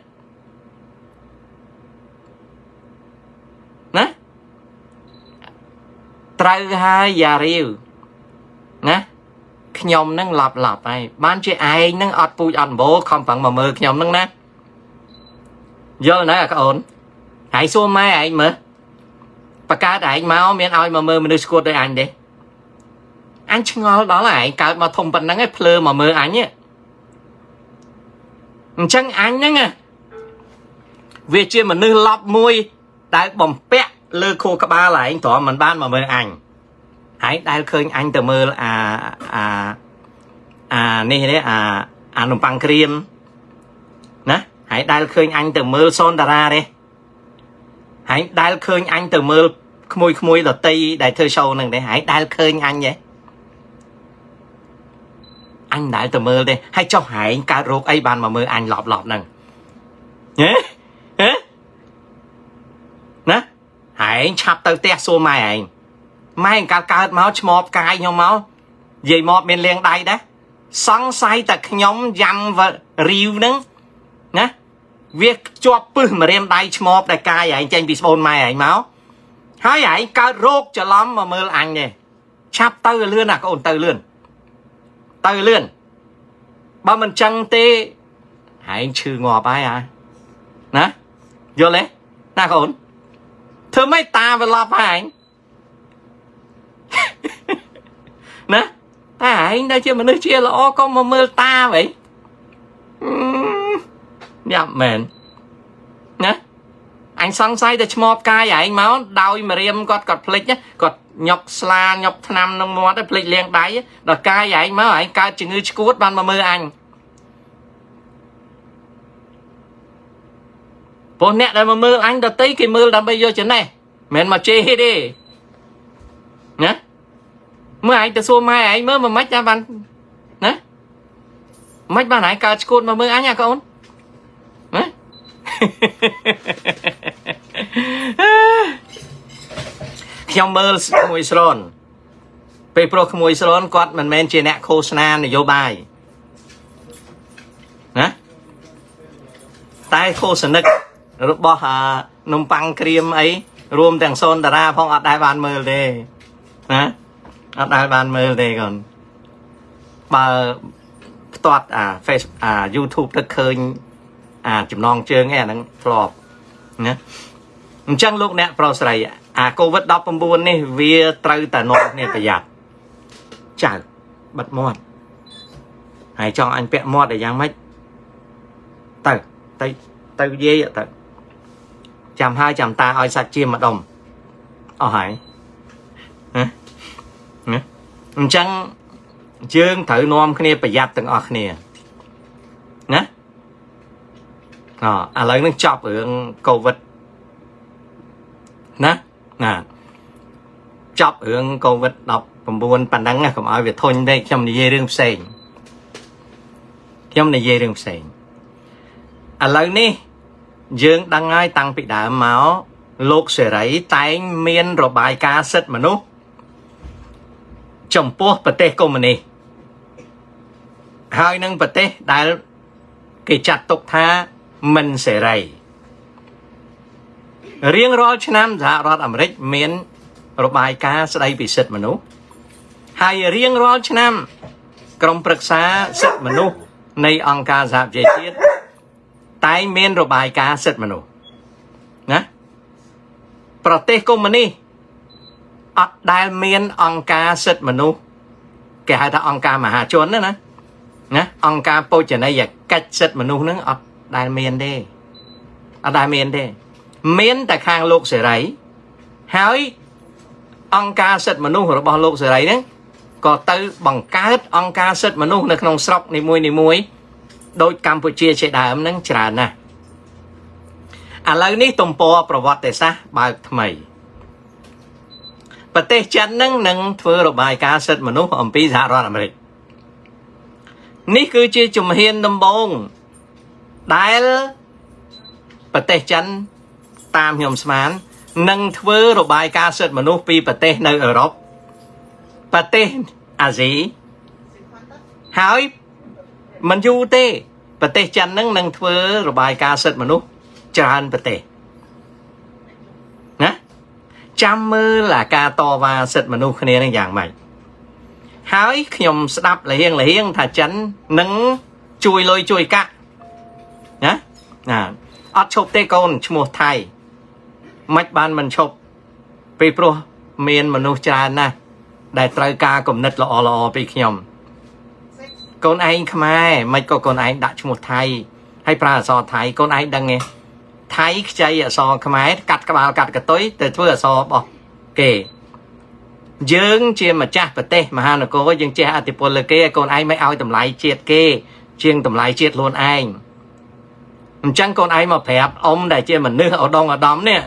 ត្រូវហើយយ៉ារីវណាខ្ញុំនឹងឡប់ឡប់ហើយបានជាឯងនឹងអត់ពូជអត់ម្បោខំប្រឹងមកមើលខ្ញុំនឹងណាយល់ណាកូនហើយសួរម៉ែឯងមើលបកើតឯងមកមានឲ្យមកមើលមនុស្សស្គួតដូចអញទេអញឆ្ងល់ដល់ឯងកើតមកធំប៉ុណ្ណឹងឯងភ្លើមកមើលអញអញ្ចឹងអញហ្នឹងវាជាមនុស្សឡប់មួយដែលបំពាក់ លើខួរក្បាលឯងទ្រាំមិនបានមកមើលអញហើយដែលឃើញអញទៅមើលអាអាអានេះនេះអាអានំប៉័ងក្រៀមណាហើយដែលឃើញអញទៅមើលសូនតារាទេហើយដែលឃើញអញទៅមើលក្មួយក្មួយដតីដែលធ្វើ show ហ្នឹងទេហើយដែលឃើញអញទេអញដែលទៅមើលទេហើយចុះហែងកើតរោគអីបានមកមើលអញឡប់ឡប់ហ្នឹងហេហេណា ហែងឆាប់ទៅផ្ទះសួរម៉ែឯងម៉ែកាលកើតមកឆ្មបកាយខ្ញុំមកនិយាយមកមានលៀងដៃដែរសង្ស័យតែខ្ញុំយ៉ាំរីវហ្នឹងណាវាជាប់ពឹសម្រាមដៃឆ្មបតែកាយឯងចេញពីស្បូនម៉ែឯងមកហើយឯងកើតរោគច្រឡំមកមើលអញទេឆាប់ទៅលឿនណាកូនទៅលឿនទៅលឿនបើមិនចឹងទេហែងឈឺងាប់ហើយអាណាយល់ទេណាកូន ធ្វើម៉េចតាវាឡប់ហែងណាតែឯងដែលជាមនុស្សជាល្អក៏មកមើលតាវិញញ៉ាំមែនណាអញសង្ស័យតែឈ្មោះផ្កាយឯងមកដោយមរៀមគាត់គាត់ភ្លេចគាត់ញុកស្លាញុកថ្នាំនឹងមាត់ភ្លេចលាងដៃដល់កាយឯងមកឯងកើតជំងឺឈួតបានមកមើលអញ ព្រោះអ្នកដែលមកមើលអញដតីគេមើលដើម្បីយកចំណេះមិនមកជេរទេណាមើលឯងទៅសួរម៉ែឯងមើលមិនម៉េចចាំបានណាមិនបានឯងកើតឈួតមកមើលអញអាកូនណាខ្ញុំមើលក្មួយស្រនពេលប្រុសក្មួយស្រនគាត់មិនមែនជាអ្នកឃោសនានយោបាយណាតែឃោសនិក របស់នំប៉័ងក្រៀមអីរួមទាំងសូនតារាផងអត់ដែលបានមើលទេណាអត់ដែលបានមើលទេកូនបើផ្ទាត់អា Face អា YouTube ទៅឃើញអាចំណងជើងឯអាហ្នឹងធ្លាប់ណាអញ្ចឹងលោកអ្នកប្រុសស្រីអា COVID-19 នេះវាត្រូវតែនាំគ្នាប្រយ័ត្នចៅបិទមាត់ហើយចង់អញពាក់មាត់ឲ្យយ៉ាងម៉េចទៅទៅទៅយាយទៅ ចាំហើយចាំតាឲ្យសាច់ជាម្ដុំអស់ហើយណាណាអញ្ចឹងយើងត្រូវនាំគ្នាប្រយ័ត្នទាំងអស់គ្នាណាអឥឡូវនឹងចប់រឿងកូវីដណាណាចប់រឿងកូវីដ19ប៉ុណ្ណឹងកុំឲ្យវាធុញទេខ្ញុំនិយាយរឿងផ្សេងខ្ញុំនិយាយរឿងផ្សេងឥឡូវនេះ យើងដឹងហើយតាំងពីដើមមកលោកសេរីតែងមានរបាយការណ៍សិទ្ធិមនុស្សចំពោះប្រទេសកុម្មុយនីសហើយនឹងប្រទេសដែលគេចាត់ទុកថាមិនសេរីរៀងរាល់ឆ្នាំសហរដ្ឋអាមេរិកមានរបាយការណ៍ស្ដីពីសិទ្ធិមនុស្សហើយរៀងរាល់ឆ្នាំ ក្រមប្រឹក្សាសិទ្ធិមនុស្សនៃអង្គការសហប្រជាជាតិ តែងមានរបាយការណ៍សិទ្ធិមនុស្សណាប្រទេសកុម្មុយនីសអត់ដែលមានអង្គការសិទ្ធិមនុស្សគេហៅថាអង្គការមហាជនណាណាអង្គការពោជនីយកិច្ចសិទ្ធិមនុស្សហ្នឹងអត់ដែលមានទេអត់ដែលមានទេ មានតែខាងលោកសេរីហើយអង្គការសិទ្ធិមនុស្សរបស់លោកសេរីហ្នឹងក៏ទៅបង្កើតអង្គការសិទ្ធិមនុស្សនៅក្នុងស្រុកនីមួយនីមួយ ដូចកម្ពុជាជាដើមហ្នឹងច្រើនណាស់ឥឡូវនេះទំព័រប្រវត្តិសាស្ត្របើកថ្មីប្រទេសចិននឹងនឹងធ្វើរបាយការណ៍សិទ្ធិមនុស្សអំពីសហរដ្ឋអាមេរិកនេះគឺជាជំហានដំបូងដែលប្រទេសចិនតាមខ្ញុំស្មាននឹងធ្វើរបាយការណ៍សិទ្ធិមនុស្សពីប្រទេសនៅអឺរ៉ុបប្រទេសអាស៊ីហើយ មិនយូរទេប្រទេសចិននឹងនឹងធ្វើរបាយការណ៍សិទ្ធិមនុស្សច្រើនប្រទេសណាចាំមើលអាការតវ៉ាសិទ្ធិមនុស្សគ្នានឹងយ៉ាងម៉េចហើយខ្ញុំស្ដាប់លហៀងលហៀងថាចិននឹងជួយលុយជួយកាក់ណាណាអត់ឈប់ទេកូនឈ្មោះថៃមិនបានមិនឈប់ពីព្រោះមានមនុស្សច្រើនណាស់ដែលត្រូវការគំនិតល្អល្អពីខ្ញុំ កូនឯងខ្មែរមិនក៏កូនឯងដាក់ឈ្មោះថៃហើយប្រើអក្សរថៃកូនឯងដឹងទេថៃខ្ចីអក្សរខ្មែរកាត់ក្បាលកាត់កតុយទៅធ្វើអក្សររបស់គេយើងជាម្ចាស់ប្រទេសមហានគរយើងចេះអធិពលលើគេកូនឯងមិនឲ្យតម្លៃជាតិគេ ជាងតម្លៃជាតិខ្លួនឯងអញ្ចឹងកូនឯងមកប្រាប់អ៊ំដែលជាមនុស្សឧត្តមឧត្តមនេះ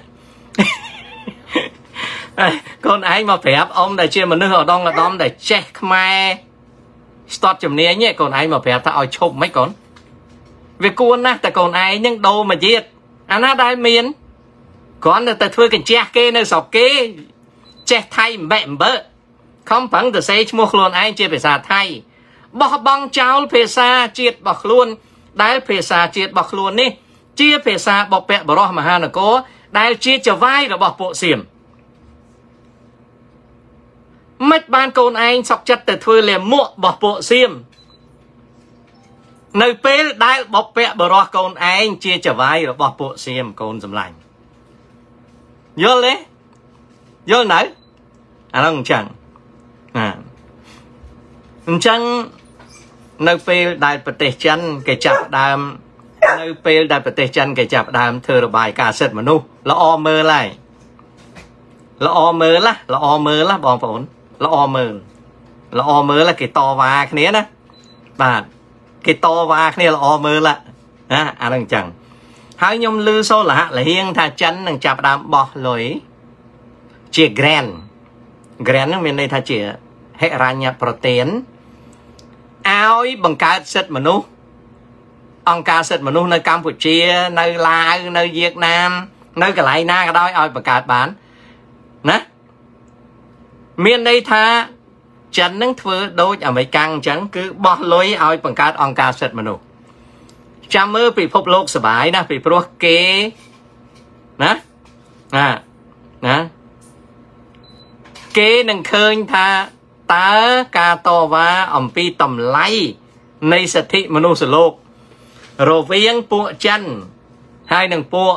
កូនឯងមកប្រាប់អ៊ំដែលជាមនុស្សឧត្តមឧត្តមដែលចេះខ្មែរ ស្ទាត់ជំនាញកូនឯងមកប្រាប់ថាឲ្យឈប់មិនកូនវាគួរណាស់តែកូនឯងនឹងដូរមួយទៀតអាណាដែលមានគ្រាន់តែទៅធ្វើកញ្ជះគេនៅស្រុកគេចេះថៃម្បែកអំបើខំប្រឹងទៅសេឈ្មោះខ្លួនឯងជាភាសាថៃបោះបង់ចោលភាសាជាតិរបស់ខ្លួន ដែលភាសាជាតិរបស់ខ្លួននេះ ជាភាសាបពៈបរោះមហានគរដែលជាចវាយរបស់ពួកសៀម មិនបានកូនឯងសក់ចិត្តទៅធ្វើលាមករបស់ពួកសៀមនៅពេលដែលបពៈបរោះកូនឯងជាចវាយរបស់ពួកសៀមកូនសម្លាញ់យល់ទេយល់នៅអានោះអញ្ចឹងណាអញ្ចឹងនៅពេលដែលប្រទេសចិនគេចាប់ដើមនៅពេលដែលប្រទេសចិនគេចាប់ដើមធ្វើរបាយការណ៍សិទ្ធិមនុស្សល្អមើលហើយល្អមើលណាល្អមើលណាបងប្អូន ល្អមើលល្អមើលគេតវ៉ាគ្នាណាបាទគេតវ៉ាគ្នាល្អមើលណាអានឹងអញ្ចឹងហើយខ្ញុំឮសូលហៈលហៀងថាចិននឹងចាប់ដើមបោះលុយជា grand grand ហ្នឹងមានន័យថាជាហិរញ្ញប្រទានឲ្យបង្កើតសិទ្ធិមនុស្សអង្គការសិទ្ធិមនុស្សនៅកម្ពុជា នៅឡាវនៅវៀតណាមនៅកន្លែងណាក៏ដោយឲ្យបង្កើតបានណា មានន័យថាចិននឹងធ្វើដូចអាមេរិកអញ្ចឹងគឺបោះលុយឲ្យបង្កើតអង្គការសិទ្ធិមនុស្សចាំមើលពិភពលោកសបាយណាពីព្រោះគេណាណាណាគេនឹងឃើញថាតើការតវ៉ាអំពីតម្លៃនៃសិទ្ធិមនុស្សលោករវាងពួកចិនហើយនិងពួក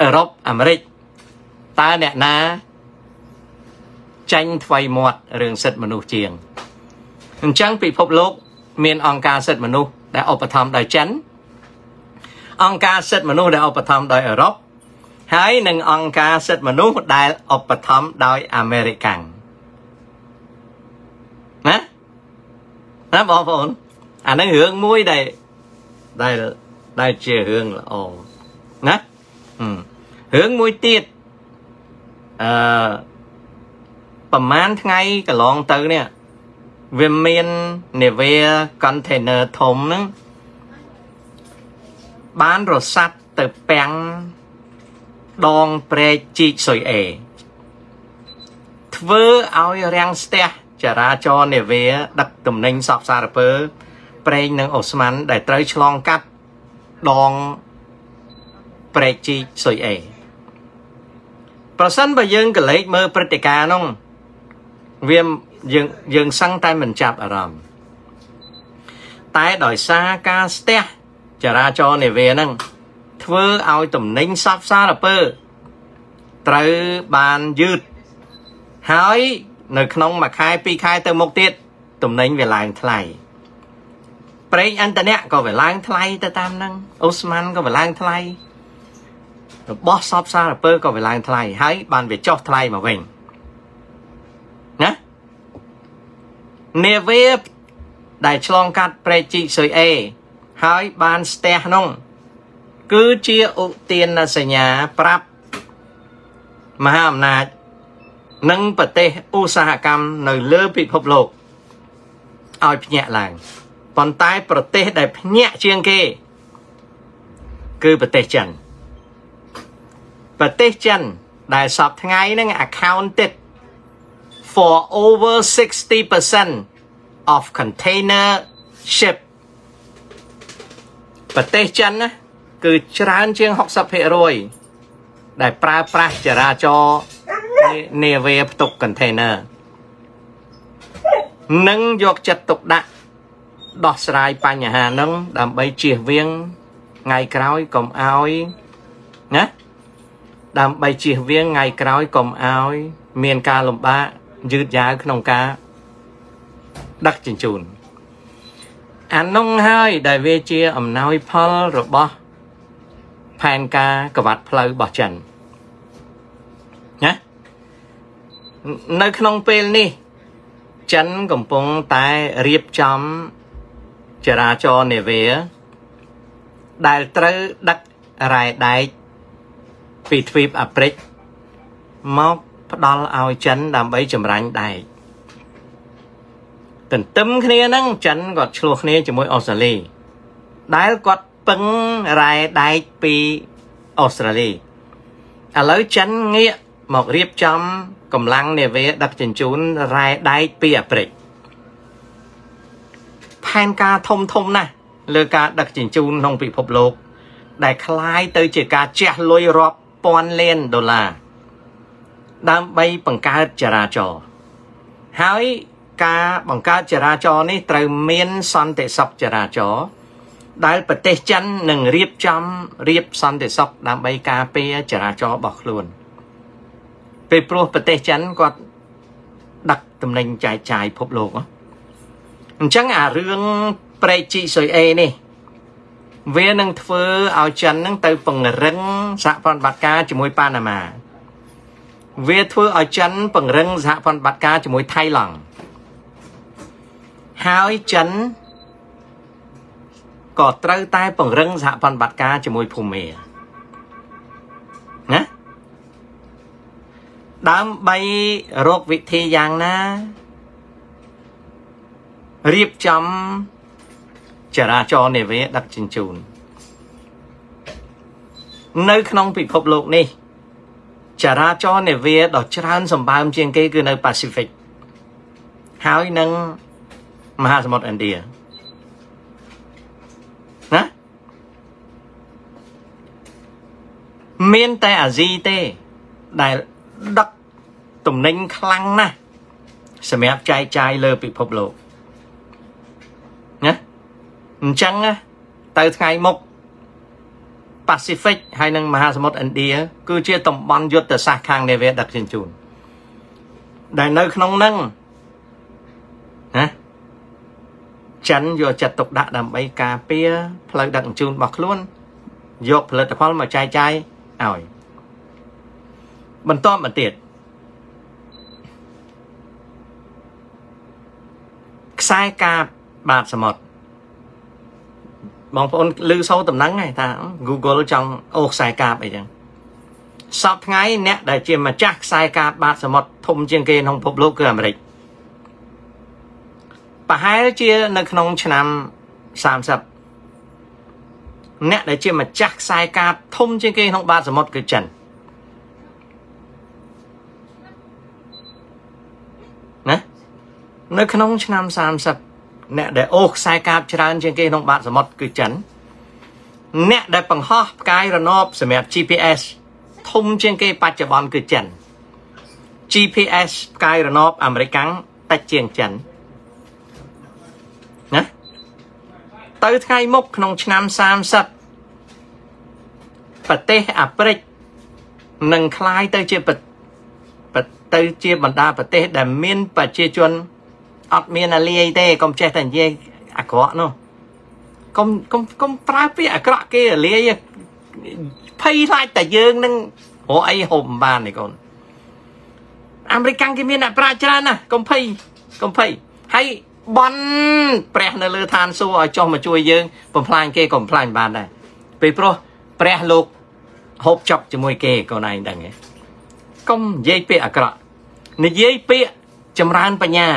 អឺរ៉ុបអាមេរិកតើអ្នកណា ចាញ់ថ្មីមាត់រឿងសិទ្ធិមនុស្សជាងអញ្ចឹងពិភពលោក មានអង្គការសិទ្ធិមនុស្សដែលឧបត្ថម្ភដោយចិនអង្គការសិទ្ធិមនុស្សដែលឧបត្ថម្ភដោយអឺរ៉ុបហើយនិងអង្គការសិទ្ធិមនុស្សដែលឧបត្ថម្ភដោយអាមេរិកាំងណាណាបងប្អូនអានឹងរឿងមួយដែលដែលដែលជារឿងល្អណារឿងមួយទៀតអឺ ប្រហែលថ្ងៃកន្លងទៅនេះវាមាននាវា container ធំហ្នឹងបានរសាត់ទៅពាំងដងព្រែកជីកសុយអេធ្វើឲ្យរាំងស្ទះចរាចរណ៍នាវា ដឹកទំនិញសពសារពើ ប្រេងនិងអូស្មန်ដែលត្រូវឆ្លងកាត់ដងព្រែកជីកសុយអេប្រសិនបើយើងកលេចមើលព្រឹត្តិការណ៍នោះ វាយើងយើងសឹងតែមិនចាប់អារម្មណ៍តែដោយសារការស្ទះចរាចរណ៍នាវាហ្នឹងធ្វើឲ្យទំនិញសពសារពើត្រូវបានយឺតហើយនៅក្នុងមួយខែពីរខែទៅមុខទៀតទំនិញវាឡើងថ្លៃប្រេងឥន្ធនៈក៏វាឡើងថ្លៃទៅតាមហ្នឹងអូស្មန်ក៏វាឡើងថ្លៃរបស់សពសារពើក៏វាឡើងថ្លៃហើយបានវាចុះថ្លៃមកវិញណា នាវាដែលឆ្លងកាត់ព្រែកជីកសុយអេហើយបានស្ទះនោះគឺជាឧទានសញ្ញាប្រាប់មហាអំណាចនិងប្រទេសឧស្សាហកម្មនៅលើពិភពលោកឲ្យភ្ញាក់ឡើងប៉ុន្តែប្រទេសដែលភ្ញាក់ជាងគេ គឺប្រទេសចិនប្រទេសចិនដែលសពថ្ងៃហ្នឹង accounted for over 60% of container ship ប្រទេសចិនណាគឺច្រើនជាង60%ដែលប្រើប្រាស់ចរាចរណ៍នាវាផ្ទុក container និងយកចិត្តទុកដាក់ដោះស្រាយបញ្ហាហ្នឹងដើម្បីជៀសវាងថ្ងៃក្រោយកុំឲ្យណាដើម្បីជៀសវាងថ្ងៃក្រោយកុំឲ្យ មានការលំបាក យឺតយ៉ាវក្នុងការដឹកជញ្ជូនអានោះហើយដែលវាជាអំណោយផលរបស់ផែនការកវ៉ាត់ផ្លូវរបស់ចិនណានៅក្នុងពេលនេះ ចិនកំពុងតែរៀបចំចរាចរណ៍នាវាដែលត្រូវដឹករ៉ែដែកពីទ្វីបអាហ្វ្រិកមក ផ្ដល់ឲ្យចិនដើម្បីចម្រាញ់ដែកទន្ទឹមគ្នាហ្នឹងចិនគាត់ឆ្លោះគ្នាជាមួយអូស្ត្រាលីដែលគាត់ពឹងរ៉ែដែកពីអូស្ត្រាលីឥឡូវចិនងាកមករៀបចំកម្លាំងនាវាដឹកជញ្ជូនរ៉ែដែកពីអាហ្វ្រិកផែនការធំធំណាស់លើការដឹកជញ្ជូនក្នុងពិភពលោក ដែលคล้ายទៅជាការជះលុយរាប់ពាន់លានដុល្លារ ដើម្បីបង្កើតចរាចរណ៍ហើយការបង្កើតចរាចរណ៍នេះត្រូវមានសន្តិសុខចរាចរណ៍ដែលប្រទេសចិននឹងរៀបចំរៀបសន្តិសុខដើម្បីការពារចរាចរណ៍របស់ខ្លួនពេលព្រោះប្រទេសចិនគាត់ដឹកតំណែងចែកចាយពិភពលោកអញ្ចឹងអារឿងប្រេកជីសុយអេនេះវានឹងធ្វើឲ្យចិននឹងទៅពង្រឹងសហប្រតិបត្តិការជាមួយប៉ាណាម៉ា វាធ្វើឲ្យចិនពង្រឹងសហប្រតិបត្តិការជាមួយថៃឡង់ហើយចិនក៏ត្រូវតែពង្រឹងសហប្រតិបត្តិការជាមួយភូមាណាដើម្បីរកវិធីយ៉ាងណារៀបចំចរាចរណ៍នាវាដឹកជញ្ជូននៅក្នុងពិភពលោកនេះ ចរាចរណ៍នាវាដ៏ច្រើនសម្បើមជាងគេគឺនៅ Pacific ហើយនឹងមហាសមុទ្រឥណ្ឌាណាមានតែអាស៊ីទេដែលដឹកទំនិញខ្លាំងណាស់សម្រាប់ចែកចាយលើពិភពលោកណាអញ្ចឹងទៅថ្ងៃមុខ Pacific ហើយនិងមហាសមុទ្រឥណ្ឌាគឺជាតំបន់យុទ្ធសាស្ត្រខាងនាវាដឹកជញ្ជូនដែលនៅក្នុងនឹងណាចិនយកចិត្តទុកដាក់ដើម្បីការពារផ្លូវដឹកជញ្ជូនរបស់ខ្លួនយកផលិតផលមកចែកចាយឲ្យបន្តមកទៀតខ្សែកាបបាតសមុទ្រ បងប្អូនឮសូរតំណែងហ្នឹងថា Google ចង់អូខ្សែកាបអីចឹងសពថ្ងៃអ្នកដែលជាម្ចាស់ខ្សែកាបបាតសមុទ្រធំជាងគេក្នុងពិភពលោកគឺអាមេរិកប្រហែលជានៅក្នុងឆ្នាំ30អ្នកដែលជាម្ចាស់ខ្សែកាបធំជាងគេក្នុងបាតសមុទ្រគឺចិនណានៅក្នុងឆ្នាំ30 អ្នកដែលអូសខ្សែកាបច្រើនជាងគេក្នុងបាតសមុទ្រគឺចិនអ្នកដែលបង្ហោះផ្កាយរណបសម្រាប់ GPS ធំជាងគេបច្ចុប្បន្នគឺចិន GPS ផ្កាយរណបអាមេរិកតិចជាងចិនណាទៅថ្ងៃមុខក្នុងឆ្នាំ30ប្រទេសអាហ្វ្រិកនឹងคล้ายទៅជាទៅជាបណ្ដាប្រទេសដែលមានប្រជាជន អត់មានអាលាយទេកុំចេះតែនិយាយអាក្រក់នោះកុំកុំកុំប្រើពាក្យអាក្រក់គេអាលាយភ័យខ្លាចតែយើងនឹងរកអីហូបមិនបានទេកូនអាមេរិកគេមានអ្នកប្រាជ្ញច្រើនណាស់កុំភ័យកុំភ័យហើយបន់ព្រះនៅលើឋានសួគ៌ឲ្យចុះមកជួយយើងបំផ្លាញគេក៏បំផ្លាញបានដែរពេលព្រោះព្រះលោកហូបចុកជាមួយគេកូនឯងដឹងទេកុំនិយាយពាក្យអាក្រក់និយាយពាក្យចម្រើនបញ្ញា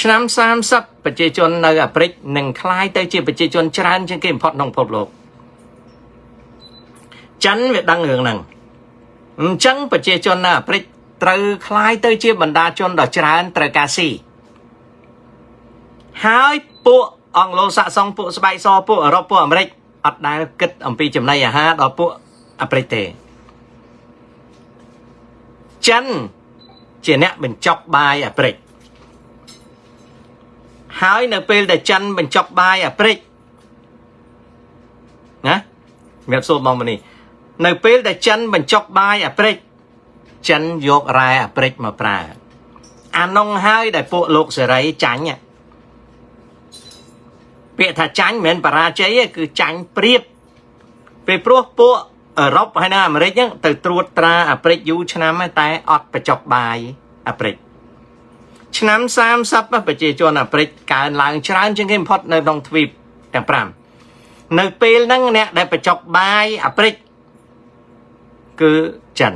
ឆ្នាំ30ប្រជាជននៅអាហ្វ្រិកនឹងคล้ายទៅជាប្រជាជនច្រើនជាងគេបំផុតក្នុងពិភពលោកចិនវាដឹងរឿងហ្នឹងអញ្ចឹងប្រជាជននៅអាហ្វ្រិកត្រូវคล้ายទៅជាបណ្ដាជនដ៏ច្រើនត្រូវការស៊ីហើយពួកអង់ឡូសាក់សុងពួកស្បែកសពួកអឺរ៉ុបពួកអាមេរិកអត់ដែលគិតអំពីចំណីអាហារដល់ពួកអាហ្វ្រិកទេចិនជាអ្នកបញ្ចប់បាយអាហ្វ្រិក ហើយនៅពេលដែលចិនបញ្ចប់បាយអាហ្វ្រិកណាមានសួរបងមនេះនៅពេលដែលចិនបញ្ចប់បាយអាហ្វ្រិកចិនយករ៉ែអាហ្វ្រិកមកប្រើអានុងហើយដែលពួកលោកសេរីចាញ់ពាក្យថាចាញ់មិនមែនបរាជ័យទេគឺចាញ់ព្រៀបពេលព្រោះពួកអឺរ៉ុបហើយនៅអាមេរិកហ្នឹងទៅត្រួតត្រាអាហ្វ្រិកយូរឆ្នាំតែអត់បញ្ចប់បាយអាហ្វ្រិក ឆ្នាំ30ប្រជាជនអាហ្វ្រិកកើនឡើងច្រើនជាងគេបំផុតនៅក្នុងទ្វីបទាំង5នៅពេលហ្នឹងអ្នកដែលបញ្ចប់បាយអាហ្វ្រិកគឺចិន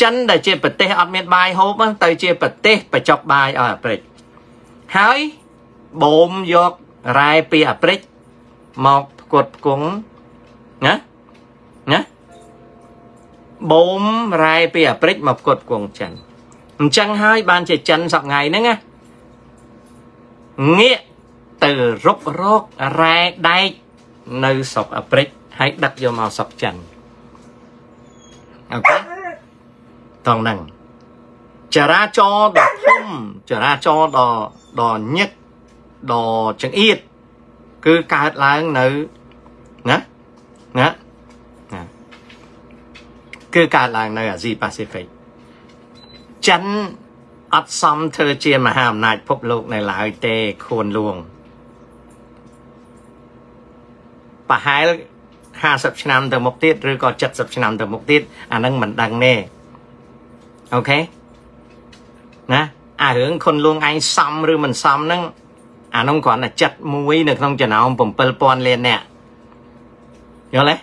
ចិនដែលជាប្រទេសអត់មានបាយហូបទៅជាប្រទេសបញ្ចប់បាយឲ្យអាហ្វ្រិកហើយបូមយករ៉ែពីអាហ្វ្រិកមកផ្គត់ផ្គង់ណាណាបូមរ៉ែពីអាហ្វ្រិកមកផ្គត់ផ្គង់ចិន អញ្ចឹងហើយបានជាចិនសប្ងៃហ្នឹងណាងាកទៅរុករករ៉ែដែកនៅស្រុកអាហ្វ្រិកហើយដឹកយកមកស្រុកចិនអូខេតងហ្នឹងចរាចរណ៍ដ៏ធំចរាចរណ៍ដ៏ដ៏ញឹកដ៏ចង្អៀតគឺកើតឡើងនៅណាណាណាគឺកើតឡើងនៅអាស៊ីប៉ាស៊ីហ្វិក ចិនអត់សមធ្វើជាមហាអំណាចពិភពលោកនៅឡើយទេខួនលួងប្រហែល50ឆ្នាំទៅមុខទៀតឬក៏70ឆ្នាំទៅមុខទៀតអានឹងមិនដឹងទេអូខេណាអារឿងខុនលួងឯងសមឬមិនសមហ្នឹងអានោះគ្រាន់តែចិត្តមួយនៅក្នុងចំណោម7000លាននាក់យល់ទេ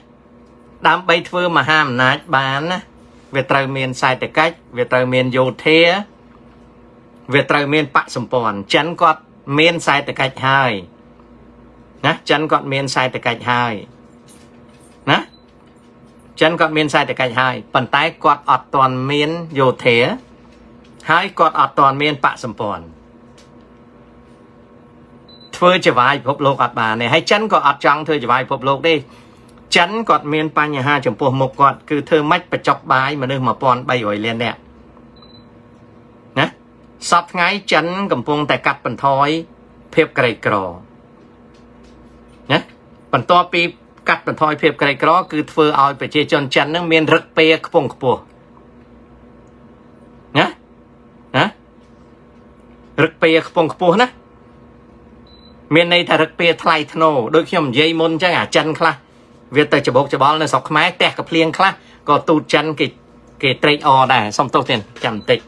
ដើម្បីធ្វើមហាអំណាចបានណា វាត្រូវមានសេដ្ឋកិច្ចវាត្រូវមានយោធាវាត្រូវមានបកសម្ព័ន្ធចិនគាត់មានសេដ្ឋកិច្ចហើយណាចិនគាត់មានសេដ្ឋកិច្ចហើយណាចិនគាត់មានសេដ្ឋកិច្ចហើយប៉ុន្តែគាត់អត់ទាន់មានយោធាហើយគាត់អត់ទាន់មានបកសម្ព័ន្ធធ្វើចវាយពិភពលោកអត់បានទេហើយចិនក៏អត់ចង់ធ្វើចវាយពិភពលោកទេ ចិនគាត់មានបញ្ហាចំពោះមុខគាត់គឺធ្វើម៉េចបញ្ចុកបាយមនុស្ស1300លាននាក់ណាសពថ្ងៃចិនកំពុងតែកាត់បន្ថយភាពក្រីក្រណាបន្ទាប់ពីកាត់បន្ថយភាពក្រីក្រ គឺធ្វើឲ្យប្រជាជនចិននឹងមានរឹកពេខ្ពង់ខ្ពស់ណាណារឹកពេខ្ពង់ខ្ពស់ណាមានន័យថារឹកពេថ្លៃធ្នូដូចខ្ញុំនិយាយមុនអញ្ចឹងអាចិនខ្លះ វាទៅច្បោកច្បល់នៅស្រុកខ្មែរផ្ទះកភ្លៀងខ្លះក៏ទូតចិនគេគេត្រេកអរដែរសុំទោសទៀតចាំបន្តិច